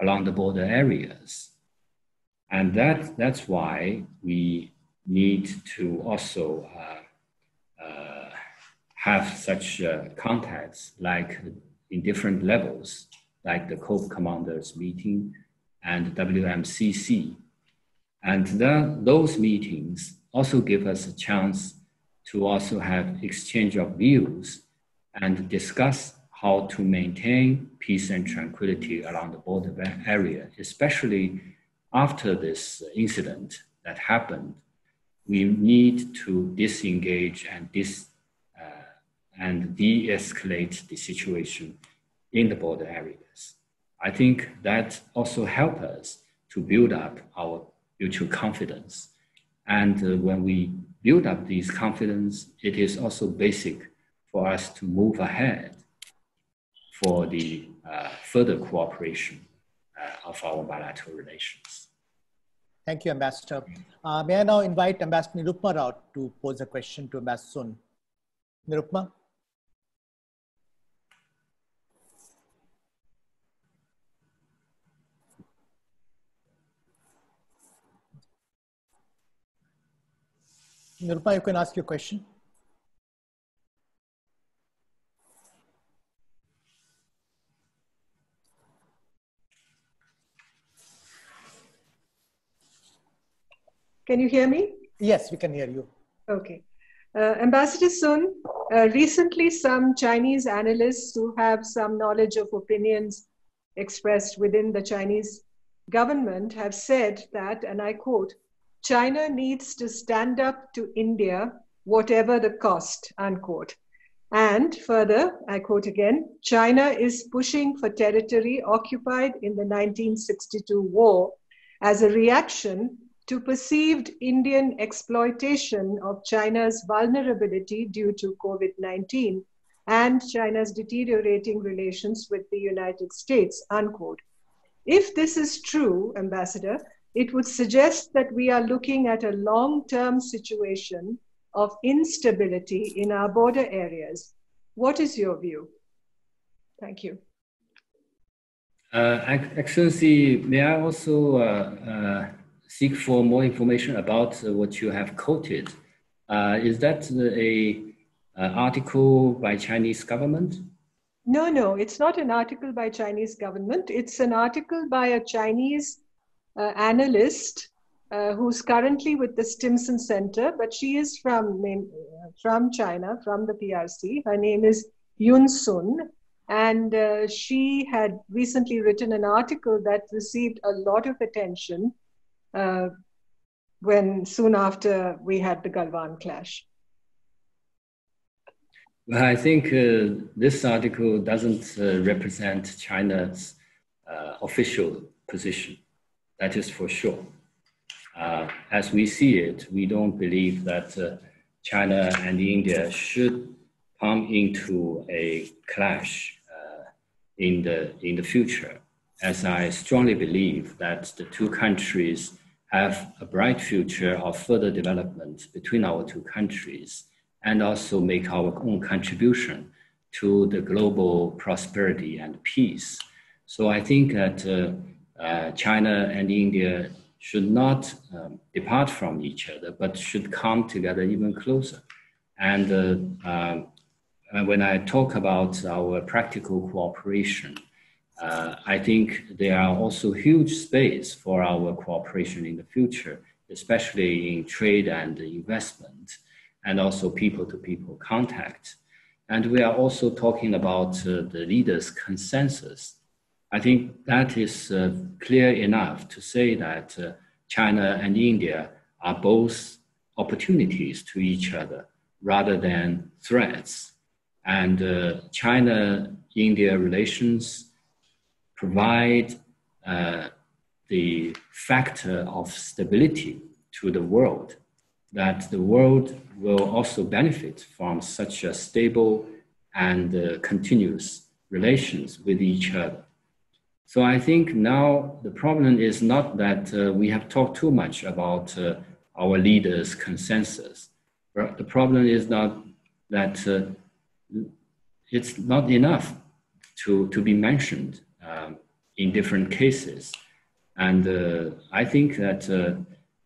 along the border areas. And that, that's why we need to also uh, uh, have such uh, contacts like in different levels like the Corps Commanders meeting and WMCC. And the, those meetings also give us a chance to also have exchange of views and discuss how to maintain peace and tranquility along the border area, especially after this incident that happened. We need to disengage and dis, uh, and de-escalate the situation in the border areas. I think that also helps us to build up our mutual confidence. And uh, when we build up this confidence, it is also basic for us to move ahead for the uh, further cooperation uh, of our bilateral relations. Thank you, Ambassador. Uh, may I now invite Ambassador Nirupama Rao to pose a question to Ambassador Sun. Nirupma? Nirupa, you can ask your question. Can you hear me? Yes, we can hear you. Okay. Uh, Ambassador Sun, uh, recently some Chinese analysts who have some knowledge of opinions expressed within the Chinese government have said that, and I quote, China needs to stand up to India, whatever the cost, unquote. And further, I quote again China is pushing for territory occupied in the 1962 war as a reaction to perceived Indian exploitation of China's vulnerability due to COVID 19 and China's deteriorating relations with the United States, unquote. If this is true, Ambassador, it would suggest that we are looking at a long term situation of instability in our border areas. What is your view? Thank you. Uh, Excellency, may I also uh, uh, seek for more information about uh, what you have quoted? Uh, is that a, a article by Chinese government? No, no, it's not an article by Chinese government. It's an article by a Chinese uh, analyst uh, who's currently with the Stimson Center, but she is from from China, from the PRC. Her name is Yun Sun, and uh, she had recently written an article that received a lot of attention uh, when soon after we had the Galwan clash. Well, I think uh, this article doesn't uh, represent China's uh, official position. That is for sure. Uh, as we see it, we don't believe that uh, China and India should come into a clash uh, in, the, in the future, as I strongly believe that the two countries have a bright future of further development between our two countries and also make our own contribution to the global prosperity and peace. So I think that uh, uh, China and India should not um, depart from each other, but should come together even closer. And uh, um, when I talk about our practical cooperation, uh, I think there are also huge space for our cooperation in the future, especially in trade and investment and also people to people contact. And we are also talking about uh, the leaders' consensus. I think that is uh, clear enough to say that uh, China and India are both opportunities to each other rather than threats. And uh, China India relations provide uh, the factor of stability to the world that the world will also benefit from such a stable and uh, continuous relations with each other. So I think now the problem is not that uh, we have talked too much about uh, our leaders' consensus. The problem is not that uh, it's not enough to, to be mentioned um, in different cases. And uh, I think that uh,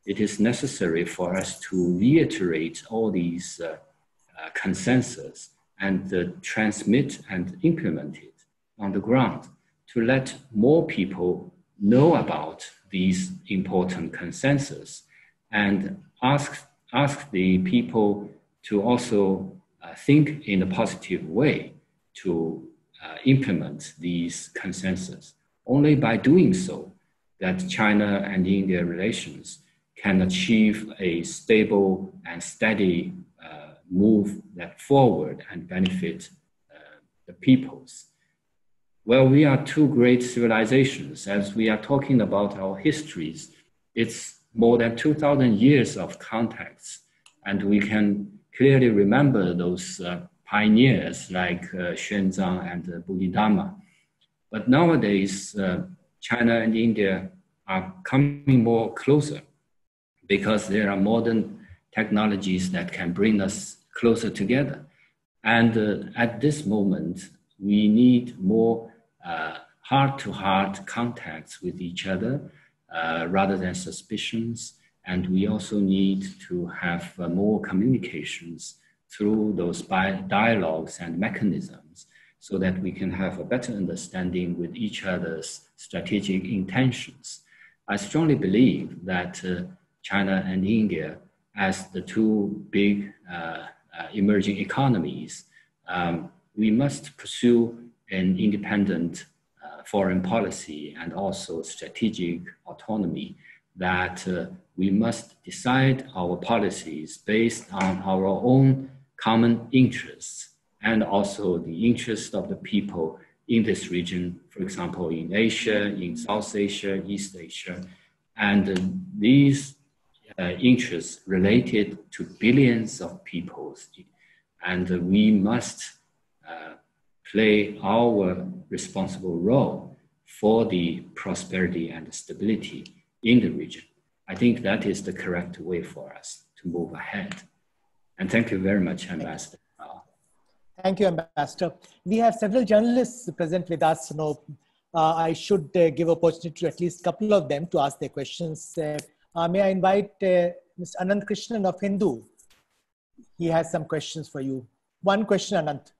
it is necessary for us to reiterate all these uh, consensus and transmit and implement it on the ground to let more people know about these important consensus and ask, ask the people to also uh, think in a positive way to uh, implement these consensus. Only by doing so that China and India relations can achieve a stable and steady uh, move that forward and benefit uh, the peoples. Well, we are two great civilizations. As we are talking about our histories, it's more than 2,000 years of contacts, and we can clearly remember those uh, pioneers like uh, Xuanzang and uh, Bodhidharma. But nowadays, uh, China and India are coming more closer because there are modern technologies that can bring us closer together. And uh, at this moment, we need more heart to heart contacts with each other uh, rather than suspicions. And we also need to have uh, more communications through those dialogues and mechanisms so that we can have a better understanding with each other's strategic intentions. I strongly believe that uh, China and India as the two big uh, uh, emerging economies, um, we must pursue an independent uh, foreign policy and also strategic autonomy that uh, we must decide our policies based on our own common interests and also the interests of the people in this region, for example, in Asia, in South Asia, East Asia. And these uh, interests related to billions of peoples. And we must uh, play our responsible role for the prosperity and stability in the region. I think that is the correct way for us to move ahead. And thank you very much, Ambassador. Thank you, Ambassador. We have several journalists present with us. You know, uh, I should uh, give opportunity to at least a couple of them to ask their questions. Uh, uh may I invite uh, Mr. Anand Krishnan of Hindu? He has some questions for you. One question, Anand.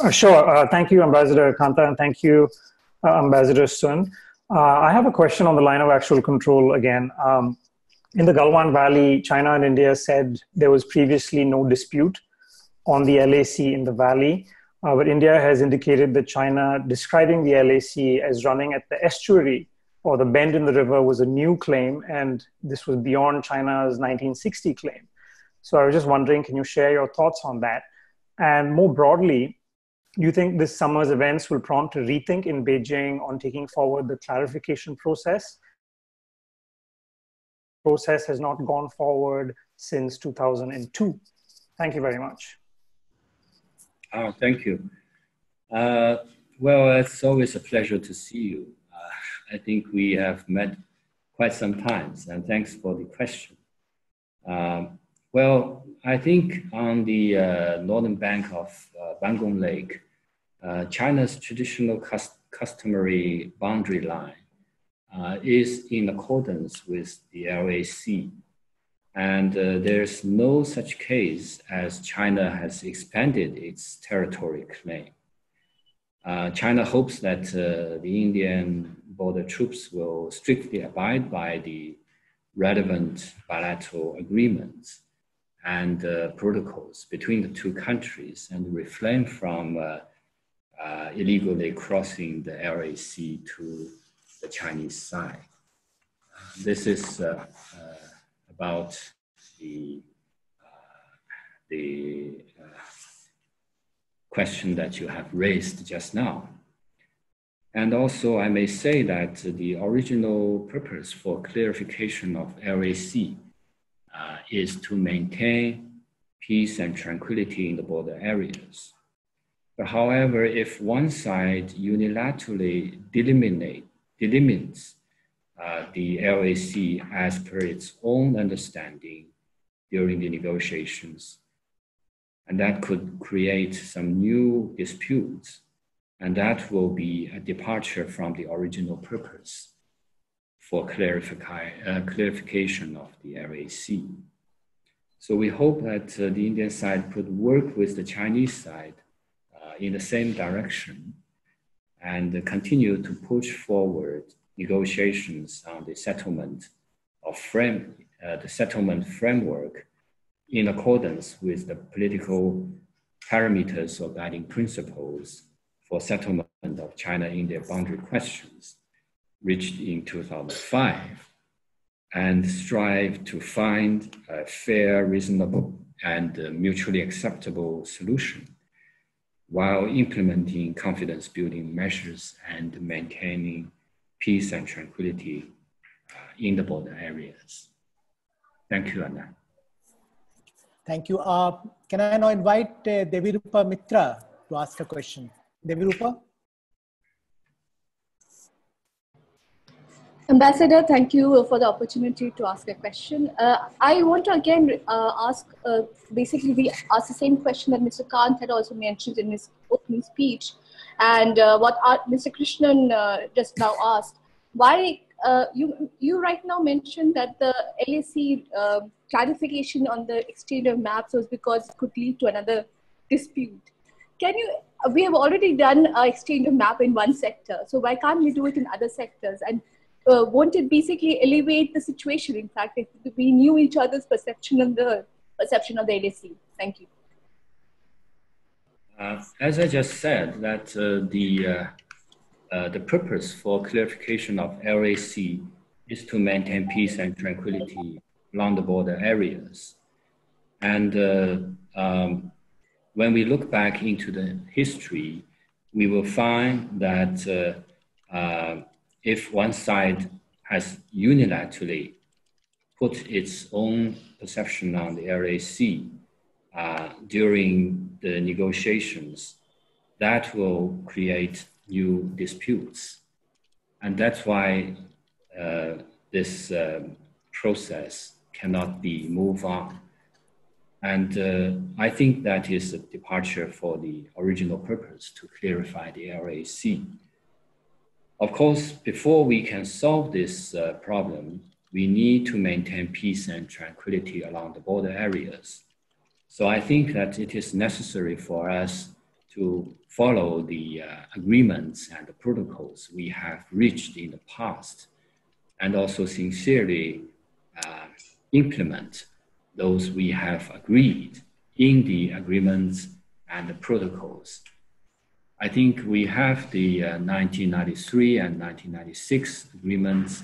Uh, sure. thank you, Ambassador Kantha, and thank you, Ambassador Sun. I have a question on the line of actual control again. Um, in the Galwan Valley, China and India said there was previously no dispute on the LAC in the valley. Uh, but India has indicated that China, describing the LAC as running at the estuary or the bend in the river, was a new claim, and this was beyond China's 1960 claim. So I was just wondering, can you share your thoughts on that? And more broadly, do you think this summer's events will prompt a rethink in Beijing on taking forward the clarification process? Process has not gone forward since 2002. Thank you very much. Oh, thank you. Uh, well, it's always a pleasure to see you. Uh, I think we have met quite some times, and thanks for the question. Um, well, I think on the uh, northern bank of uh, Bangong Lake, China's traditional cus- customary boundary line uh, is in accordance with the LAC and uh, there's no such case as China has expanded its territory claim. Uh, China hopes that uh, the Indian border troops will strictly abide by the relevant bilateral agreements and uh, protocols between the two countries and refrain from uh, uh, illegally crossing the LAC to the Chinese side. This is about the, uh, the uh, question that you have raised just now. And also, I may say that the original purpose for clarification of LAC uh, is to maintain peace and tranquility in the border areas. But however, if one side unilaterally delimit, delimits uh, the LAC as per its own understanding during the negotiations. And that could create some new disputes. And that will be a departure from the original purpose for uh, clarification of the LAC. So we hope that uh, the Indian side could work with the Chinese side in the same direction and continue to push forward negotiations on the settlement of frame, uh, the settlement framework in accordance with the political parameters or guiding principles for settlement of China-India boundary questions reached in 2005 and strive to find a fair, reasonable, and uh, mutually acceptable solution while implementing confidence building measures and maintaining peace and tranquility uh, in the border areas. Thank you, Anna. Thank you. Uh, can I now invite uh, Devirupa Mitra to ask a question? Devirupa? Ambassador, thank you for the opportunity to ask a question. Uh, I want to again uh, ask, uh, basically, we asked the same question that Mr. Kant had also mentioned in his opening speech, and uh, what Mr. Krishnan uh, just now asked. Why uh, you you right now mentioned that the LAC clarification on the exchange of maps was because it could lead to another dispute. Can you? We have already done an exchange of map in one sector, so why can't we do it in other sectors? And uh, won't it basically elevate the situation? In fact, if we knew each other's perception and the perception of the LAC. Thank you. Uh, as I just said, that uh, the uh, uh the purpose for clarification of LAC is to maintain peace and tranquility along the border areas, and uh, um, when we look back into the history, we will find that uh, if one side has unilaterally put its own perception on the LAC uh, during the negotiations, that will create new disputes. And that's why uh, this um, process cannot be moved on. And uh, I think that is a departure for the original purpose to clarify the LAC. Of course, before we can solve this uh, problem, we need to maintain peace and tranquility along the border areas. So I think that it is necessary for us to follow the uh, agreements and the protocols we have reached in the past and also sincerely uh, implement those we have agreed in the agreements and the protocols I think we have the uh, 1993 and 1996 agreements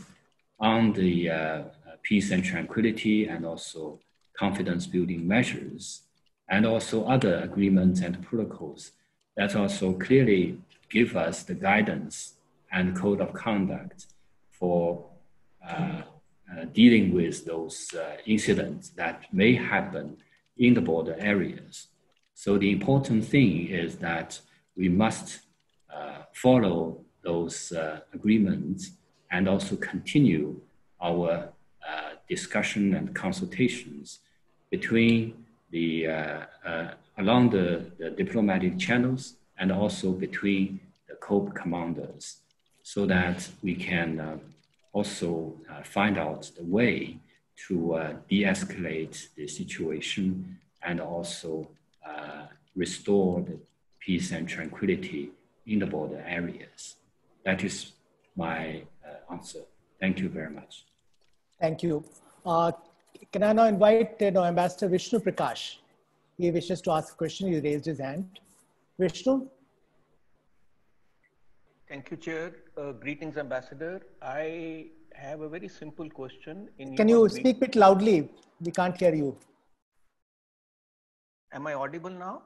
on the uh, uh, peace and tranquility and also confidence building measures, and also other agreements and protocols that also clearly give us the guidance and code of conduct for uh, uh, dealing with those uh, incidents that may happen in the border areas. So the important thing is that we must uh, follow those uh, agreements and also continue our uh, discussion and consultations between the along the, the diplomatic channels and also between the corps commanders so that we can uh, also uh, find out the way to uh, de-escalate the situation and also restore the peace and tranquility in the border areas. That is my uh, answer. Thank you very much. Thank you. Uh, can I now invite you know, Ambassador Vishnu Prakash? He wishes to ask a question. He raised his hand. Vishnu? Thank you, Chair. Uh, greetings, Ambassador. I have a very simple question. In Can you speak a bit loudly? We can't hear you. Am I audible now?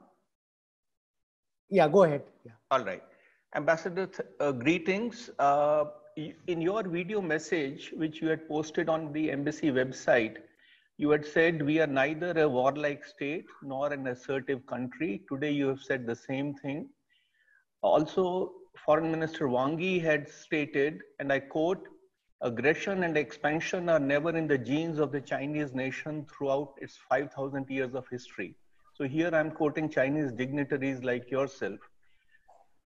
Yeah, go ahead. Yeah. All right. Ambassador, uh, greetings. Uh, in your video message, which you had posted on the embassy website, you had said we are neither a warlike state nor an assertive country. Today, you have said the same thing. Also, Foreign Minister Wang Yi had stated, and I quote, aggression and expansion are never in the genes of the Chinese nation throughout its 5,000 years of history. So here I'm quoting Chinese dignitaries like yourself.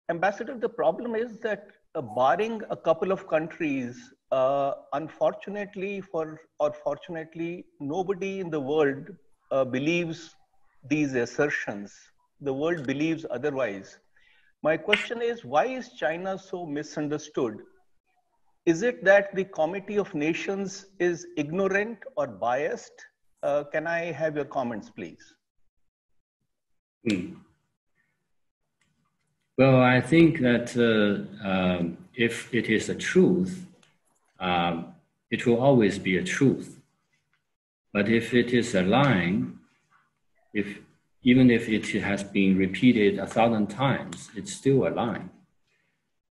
Ambassador, the problem is that uh, barring a couple of countries, uh, unfortunately for or fortunately, nobody in the world uh, believes these assertions. The world believes otherwise. My question is, why is China so misunderstood? Is it that the comity of nations is ignorant or biased? Uh, can I have your comments, please? Hmm. Well, I think that uh, um, if it is a truth, um, it will always be a truth. But if it is a lie, if even if it has been repeated a thousand times, it's still a lie.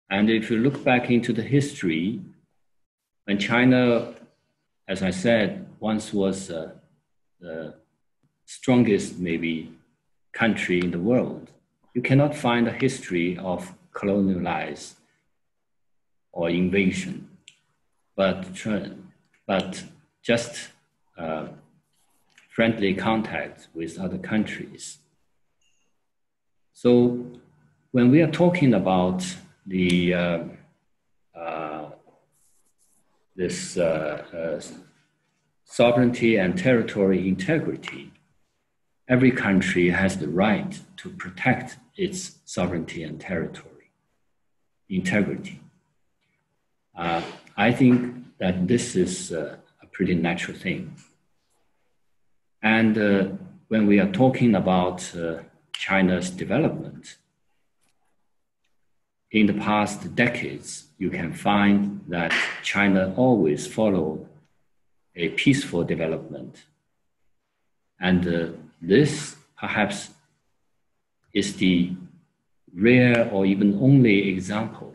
And if you look back into the history, when China, as I said, once was uh, the strongest, maybe country in the world, you cannot find a history of colonialize or invasion, but, but just uh, friendly contact with other countries. So when we are talking about the uh, uh, this uh, uh, sovereignty and territory integrity, every country has the right to protect its sovereignty and territory integrity. Uh, I think that this is uh, a pretty natural thing. And uh, when we are talking about uh, China's development, in the past decades, you can find that China always followed a peaceful development. And uh, this perhaps is the rare or even only example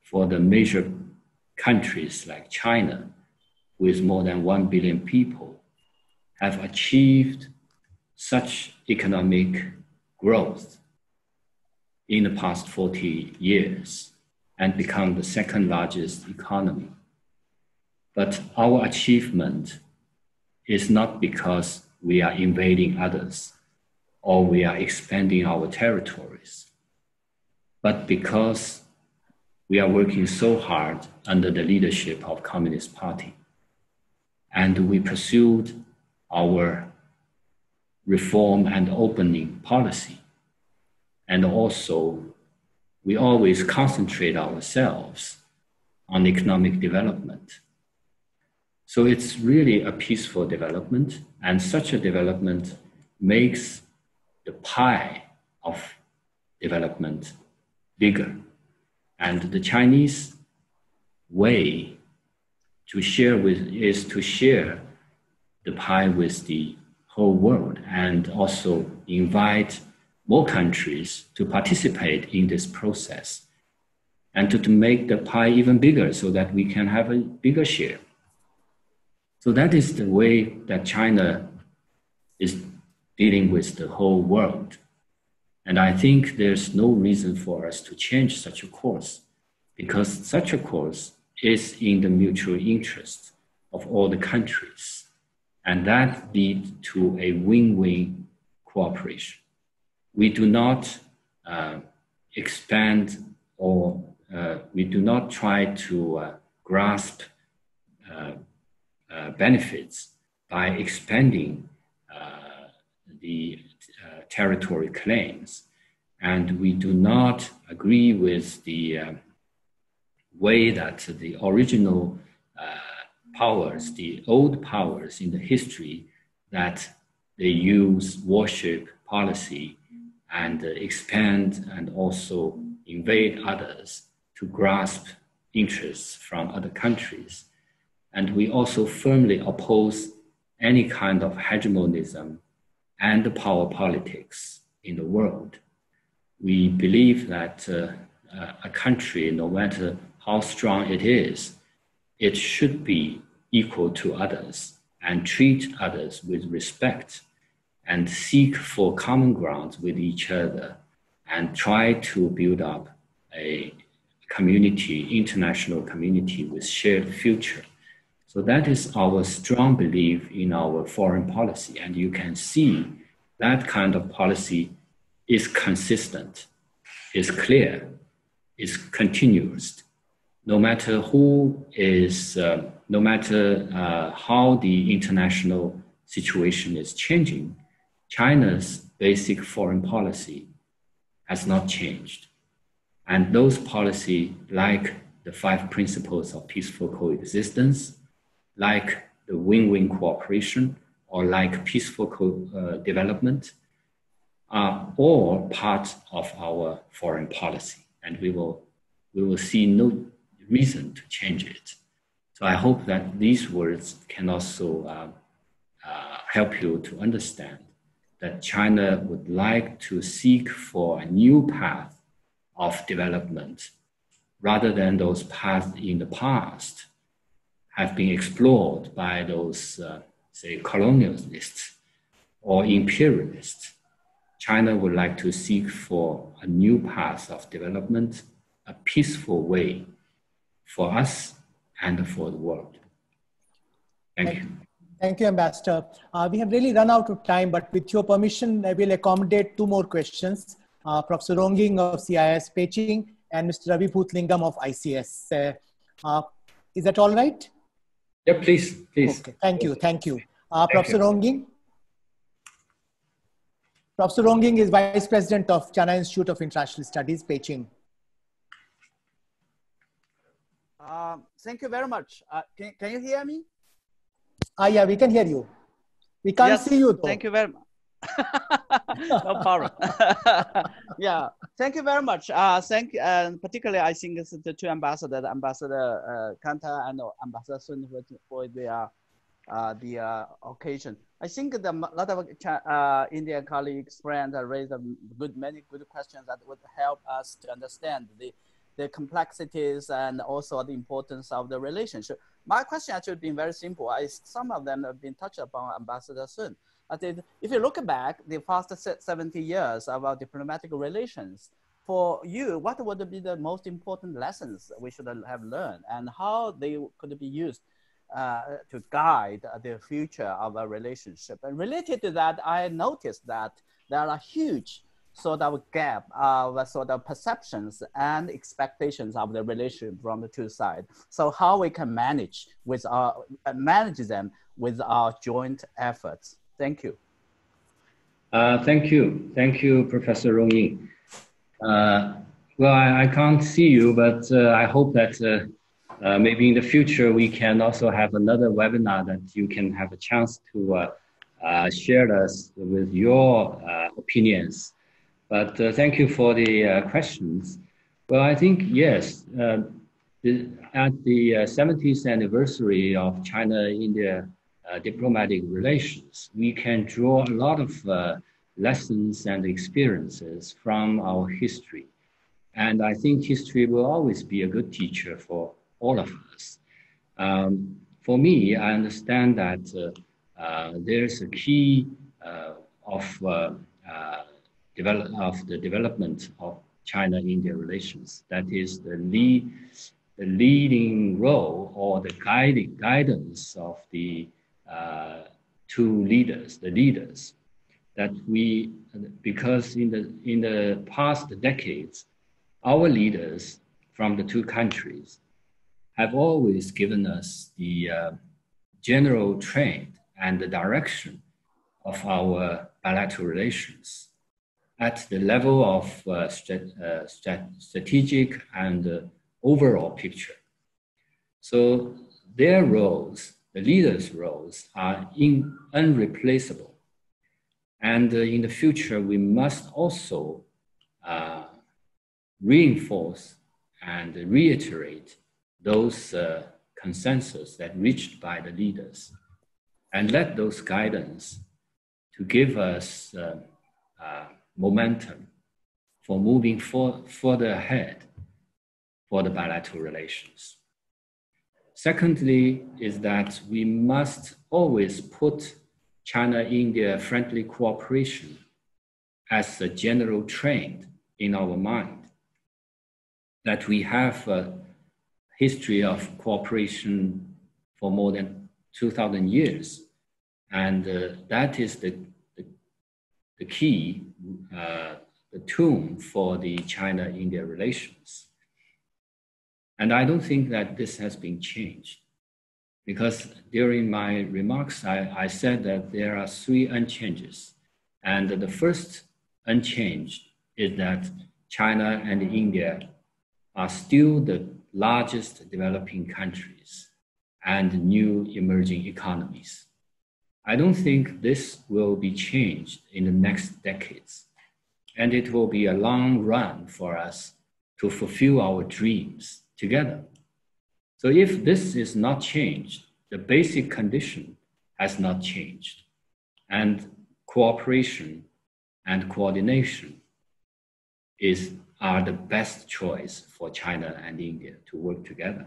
for the major countries like China, with more than 1 billion people, have achieved such economic growth in the past 40 years and become the second largest economy. But our achievement is not because we are invading others or we are expanding our territories, but because we are working so hard under the leadership of Communist Party. And we pursued our reform and opening policy. And also, we always concentrate ourselves on economic development. So it's really a peaceful development, and such a development makes the pie of development bigger. And the Chinese way to share with is to share the pie with the whole world and also invite more countries to participate in this process and to, to make the pie even bigger so that we can have a bigger share. So that is the way that China is dealing with the whole world. And I think there's no reason for us to change such a course because such a course is in the mutual interest of all the countries. And that leads to a win-win cooperation. We do not uh, expand or uh, we do not try to uh, grasp uh, uh, benefits by expanding uh, the territory claims. And we do not agree with the way that the original powers, the old powers in the history, that they use warship policy and expand and also invade others to grasp interests from other countries. And we also firmly oppose any kind of hegemonism and power politics in the world. We believe that uh, a country, no matter how strong it is, it should be equal to others and treat others with respect and seek for common ground with each other and try to build up a community, international community with shared future. So that is our strong belief in our foreign policy. And you can see that kind of policy is consistent, is clear, is continuous. No matter who is, uh, no matter uh, how the international situation is changing, China's basic foreign policy has not changed. And those policy, like the five principles of peaceful coexistence, like the win-win cooperation or like peaceful co- uh, development are all part of our foreign policy, and we will we will see no reason to change it. So I hope that these words can also uh, uh, help you to understand that China would like to seek for a new path of development rather than those paths in the past have been explored by those, uh, say, colonialists or imperialists. China would like to seek for a new path of development, a peaceful way for us and for the world. Thank you. Thank you, Ambassador. Uh, we have really run out of time, but with your permission, I will accommodate two more questions. Uh, Professor Rongying of CIS Beijing and Mr. Ravi Bhoothalingam of ICS. Uh, uh, is that all right? Yeah, please, please. Okay, thank you, thank you. Uh, thank Professor you. Rongying? Professor Rongying is Vice President of China Institute of International Studies, Beijing. Um, thank you very much. Uh, can, can you hear me? Ah, yeah, we can hear you. We can't yes, see you though. Thank you very much. [laughs] no problem. [laughs] yeah, thank you very much. Uh, thank and particularly I think the two ambassadors, Ambassador uh, Kantha and Ambassador Sun for, for the uh, the uh, occasion. I think a lot of uh, Indian colleagues, friends, raised good many good questions that would help us to understand the the complexities and also the importance of the relationship. My question actually been very simple. I, some of them have been touched upon Ambassador Sun. If you look back the past 70 years of our diplomatic relations, for you, what would be the most important lessons we should have learned and how they could be used uh, to guide the future of a relationship? And related to that, I noticed that there are huge sort of gap of sort of perceptions and expectations of the relationship from the two sides. So how we can manage with our manage them with our joint efforts. Thank you. Uh, thank you. Thank you, Professor Rong. Uh, well, I, I, can't see you, but uh, I hope that uh, uh, maybe in the future we can also have another webinar that you can have a chance to uh, share us with your opinions but thank you for the questions. Well, I think, yes, the, at the 70th anniversary of China-India diplomatic relations, we can draw a lot of lessons and experiences from our history. And I think history will always be a good teacher for all of us. Um, for me, I understand that uh, uh, there's a key uh, of develop, of the development of China-India relations. That is the lead, the leading role or the guiding guidance of the uh, two leaders, the leaders, that we, because in the in the past decades, our leaders from the two countries have always given us the uh, general trend and the direction of our bilateral relations at the level of uh, uh, strategic and uh, overall picture. So their roles, the leaders' roles, are in, unreplaceable. And in the future, we must also reinforce and reiterate those uh, consensus that reached by the leaders and let those guidance to give us uh, uh, momentum for moving for, further ahead for the bilateral relations. Secondly, is that we must always put China India friendly cooperation as a general trend in our mind. That we have a history of cooperation for more than 2,000 years. And uh, that is the, the, the key uh, the tune for the China-India relations. And I don't think that this has been changed because during my remarks, I, I said that there are three unchanges. And the first unchanged is that China and India are still the largest developing countries and new emerging economies. I don't think this will be changed in the next decades. And it will be a long run for us to fulfill our dreams together. So if this is not changed, the basic condition has not changed. And cooperation and coordination is, are the best choice for China and India to work together.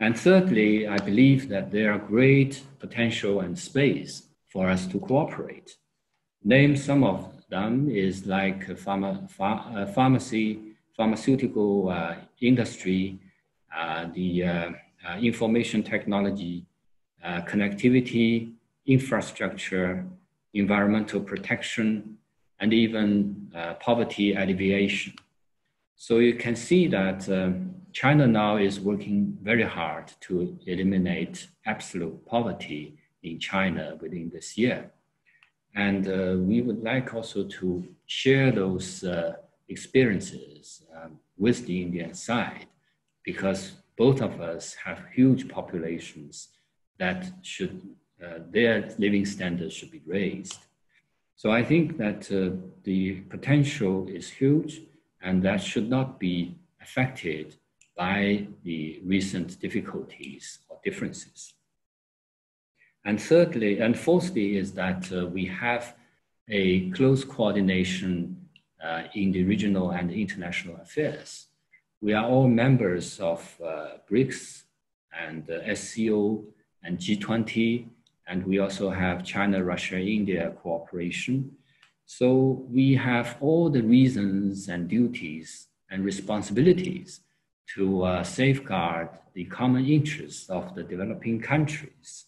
And thirdly, I believe that there are great potential and space for us to cooperate. Name some of them is like pharma, ph uh, pharmacy, pharmaceutical uh, industry, uh, the uh, information technology, connectivity, infrastructure, environmental protection, and even poverty alleviation. So you can see that China now is working very hard to eliminate absolute poverty in China within this year. And uh, we would like also to share those uh, experiences um, with the Indian side because both of us have huge populations that should, uh, their living standards should be raised. So I think that uh, the potential is huge and that should not be affected by the recent difficulties or differences. And thirdly, and fourthly, is that uh, we have a close coordination uh, in the regional and international affairs. We are all members of uh, BRICS and uh, SCO and G20, and we also have China, Russia, India cooperation. So we have all the reasons and duties and responsibilities to uh, safeguard the common interests of the developing countries.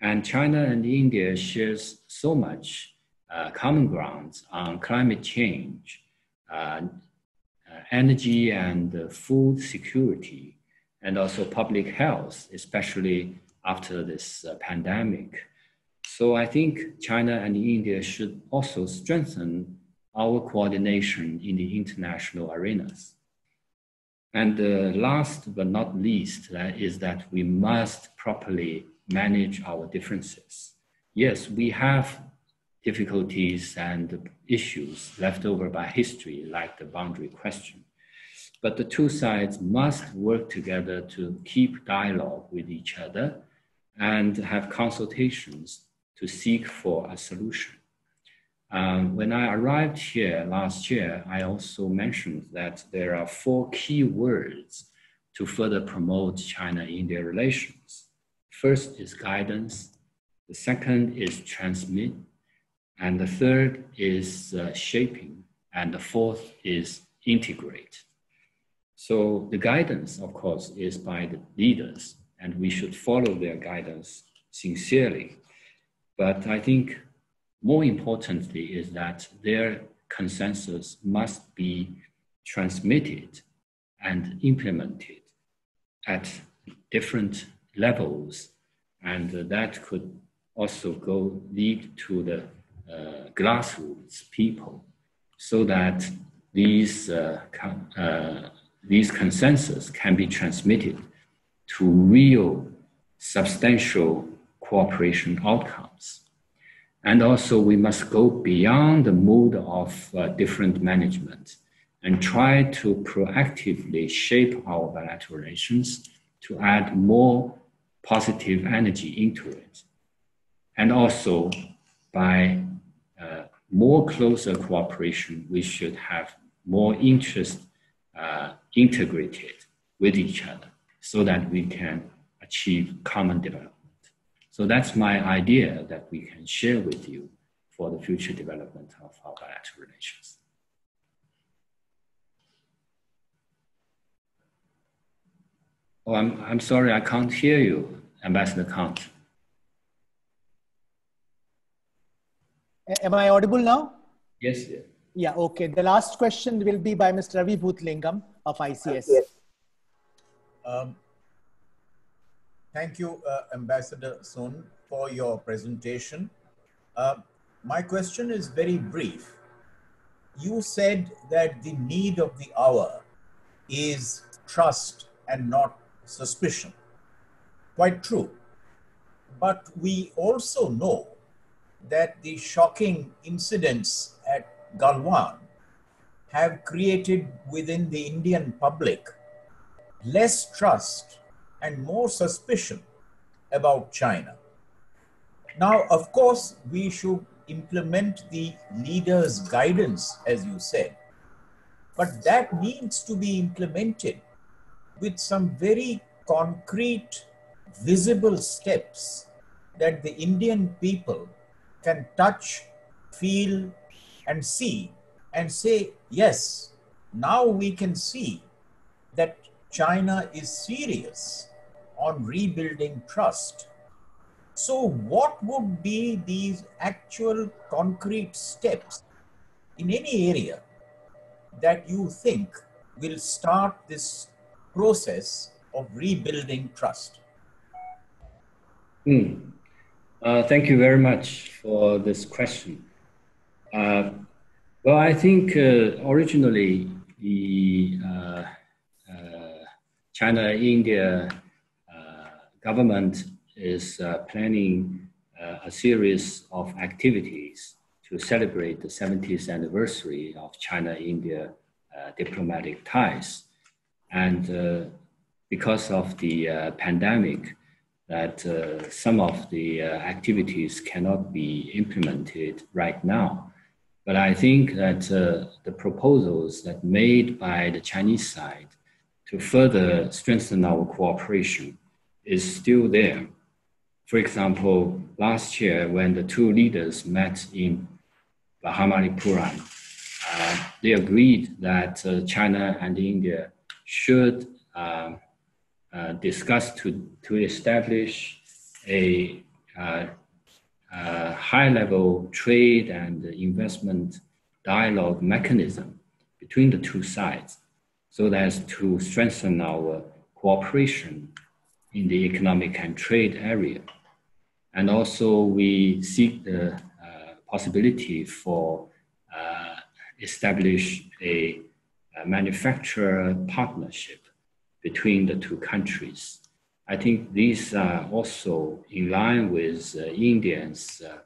And China and India shares so much uh, common grounds on climate change, uh, uh energy and uh, food security, and also public health, especially after this uh, pandemic. So I think China and India should also strengthen our coordination in the international arenas. And uh, last but not least is that we must properly manage our differences. Yes, we have difficulties and issues left over by history, like the boundary question. But the two sides must work together to keep dialogue with each other and have consultations to seek for a solution. Um, when I arrived here last year, I also mentioned that there are four key words to further promote China-India relations. First is guidance, the second is transmit, and the third is uh, shaping, and the fourth is integrate. So the guidance, of course, is by the leaders, and we should follow their guidance sincerely. But I think more importantly is that their consensus must be transmitted and implemented at different levels. And that could also go lead to the uh, grassroots people so that these, uh, uh, these consensus can be transmitted to real substantial cooperation outcomes. And also, we must go beyond the mode of uh, different management and try to proactively shape our bilateral relations to add more positive energy into it. And also, by more closer cooperation, we should have more interest uh, integrated with each other so that we can achieve common development. So that's my idea that we can share with you for the future development of our bilateral relations. Oh, I'm, I'm sorry, I can't hear you, Ambassador Kant. Am I audible now? Yes. Yeah, okay. The last question will be by Mr. Ravi Bhoothalingam of ICS. Um, Thank you, uh, Ambassador Sun, for your presentation. Uh, my question is very brief. You said that the need of the hour is trust and not suspicion. Quite true. But we also know that the shocking incidents at Galwan have created within the Indian public less trust and more suspicion about China. Now, of course, we should implement the leader's guidance, as you said, but that needs to be implemented with some very concrete, visible steps that the Indian people can touch, feel, and see, and say, yes, now we can see that China is serious on rebuilding trust. So, what would be these actual concrete steps in any area that you think will start this process of rebuilding trust? Hmm. Uh, thank you very much for this question. Uh, well, I think uh, originally the uh, China-India government is planning a series of activities to celebrate the 70th anniversary of China-India uh, diplomatic ties. And uh, because of the uh, pandemic, that uh, some of the uh, activities cannot be implemented right now. But I think that uh, the proposals that made by the Chinese side to further strengthen our cooperation is still there. For example, last year when the two leaders met in Mahabalipuram, uh, they agreed that uh, China and India should uh, uh, discuss to, to establish a uh, high level trade and investment dialogue mechanism between the two sides so as to strengthen our cooperation in the economic and trade area. And also we seek the uh, possibility for uh, establish a, a manufacturer partnership between the two countries. I think these are also in line with uh, Indians' uh,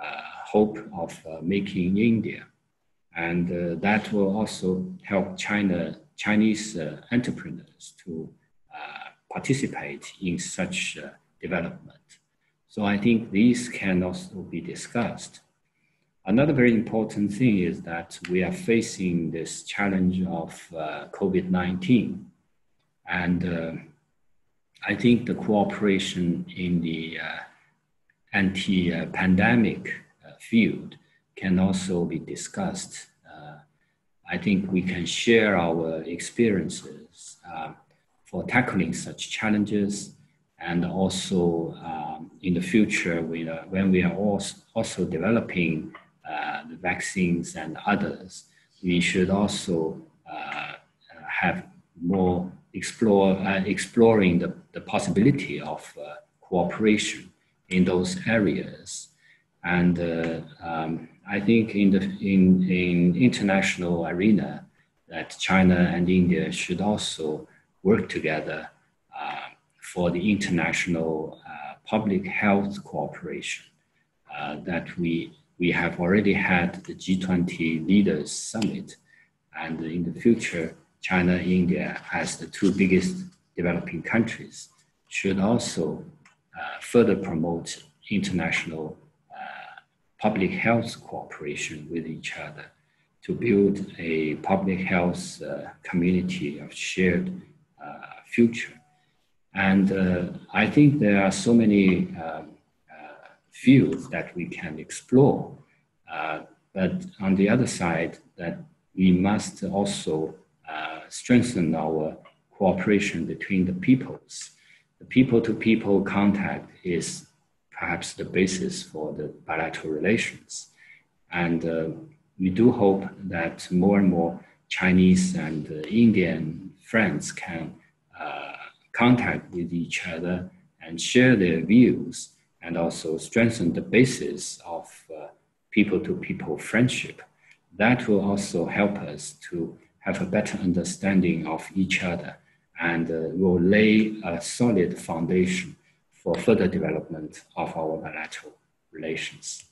uh, hope of uh, making India. And uh, that will also help China, Chinese uh, entrepreneurs to participate in such development. So I think these can also be discussed. Another very important thing is that we are facing this challenge of COVID 19 and uh, I think the cooperation in the uh, anti pandemic uh, field can also be discussed. Uh, I think we can share our experiences uh, for tackling such challenges. And also um, in the future, we, when we are also, also developing the vaccines and others, we should also have more explore uh, exploring the, the possibility of uh, cooperation in those areas. And uh, um, I think in the in, in international arena that China and India should also work together uh, for the international uh, public health cooperation uh, that we we have already had the G20 leaders summit and in the future China, India, as the two biggest developing countries, should also uh, further promote international uh, public health cooperation with each other to build a public health uh, community of shared uh, future. And uh, I think there are so many um, fields that we can explore. but on the other side, that we must also strengthen our cooperation between the peoples. The people to people contact is perhaps the basis for the bilateral relations. And uh, we do hope that more and more Chinese and uh, Indian friends can uh, contact with each other and share their views and also strengthen the basis of people to people friendship. That will also help us to have a better understanding of each other and uh, will lay a solid foundation for further development of our bilateral relations.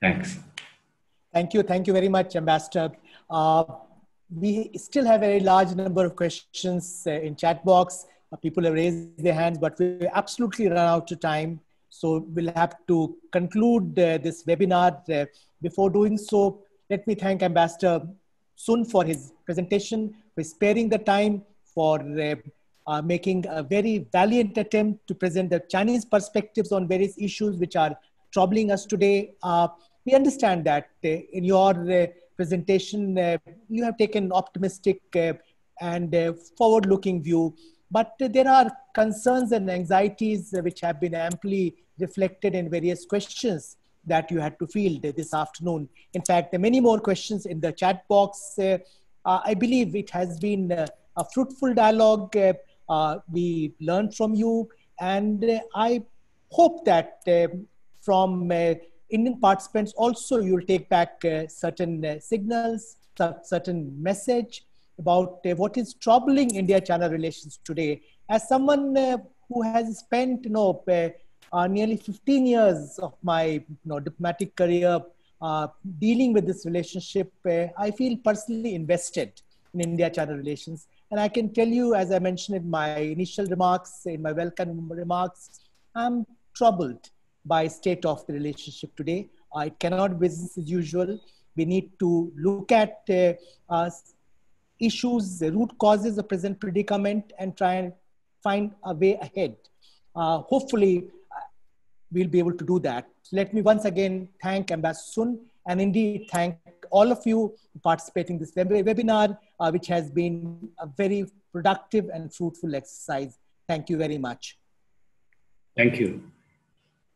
Thanks. Thank you. Thank you very much, Ambassador. Uh, we still have a very large number of questions uh, in chat box. Uh, people have raised their hands, but we absolutely run out of time. So we'll have to conclude uh, this webinar. Uh, before doing so, let me thank Ambassador Sun for his presentation, for sparing the time, for uh, uh, making a very valiant attempt to present the Chinese perspectives on various issues which are troubling us today. Uh, we understand that uh, in your uh, presentation, uh, you have taken an optimistic and forward-looking view, but there are concerns and anxieties which have been amply reflected in various questions that you had to field this afternoon. In fact, many more questions in the chat box. Uh, uh, I believe it has been uh, a fruitful dialogue. Uh, uh we learned from you, and uh, I hope that uh, from Indian participants also you'll take back certain signals, certain message, about what is troubling India-China relations today. As someone who has spent, you know, uh, uh, nearly 15 years of my you know, diplomatic career uh, dealing with this relationship, I feel personally invested in India-China relations. And I can tell you, as I mentioned in my initial remarks, in my welcome remarks, I'm troubled by state of the relationship today. Uh, it cannot be business as usual. We need to look at uh, uh, issues, root causes of present predicament and try and find a way ahead. Uh, hopefully, uh, we'll be able to do that. Let me once again thank Ambassador Sun and indeed thank all of you participating in this webinar, uh, which has been a very productive and fruitful exercise. Thank you very much. Thank you.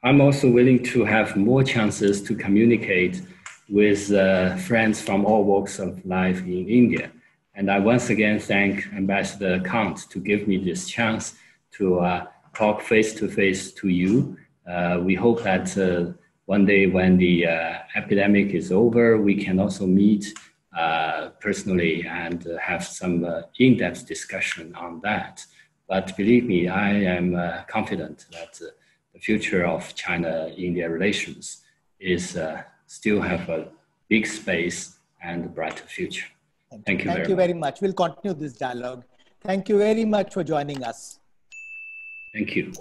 I'm also willing to have more chances to communicate with uh, friends from all walks of life in India. And I once again thank Ambassador Kantha to give me this chance to uh, talk face to face to you. Uh, we hope that uh, one day when the uh, epidemic is over, we can also meet uh, personally and have some in-depth discussion on that. But believe me, I am confident that the future of China-India relations is uh, still have a big space and a brighter future. Thank you. Thank very you much. very much. We'll continue this dialogue. Thank you very much for joining us. Thank you.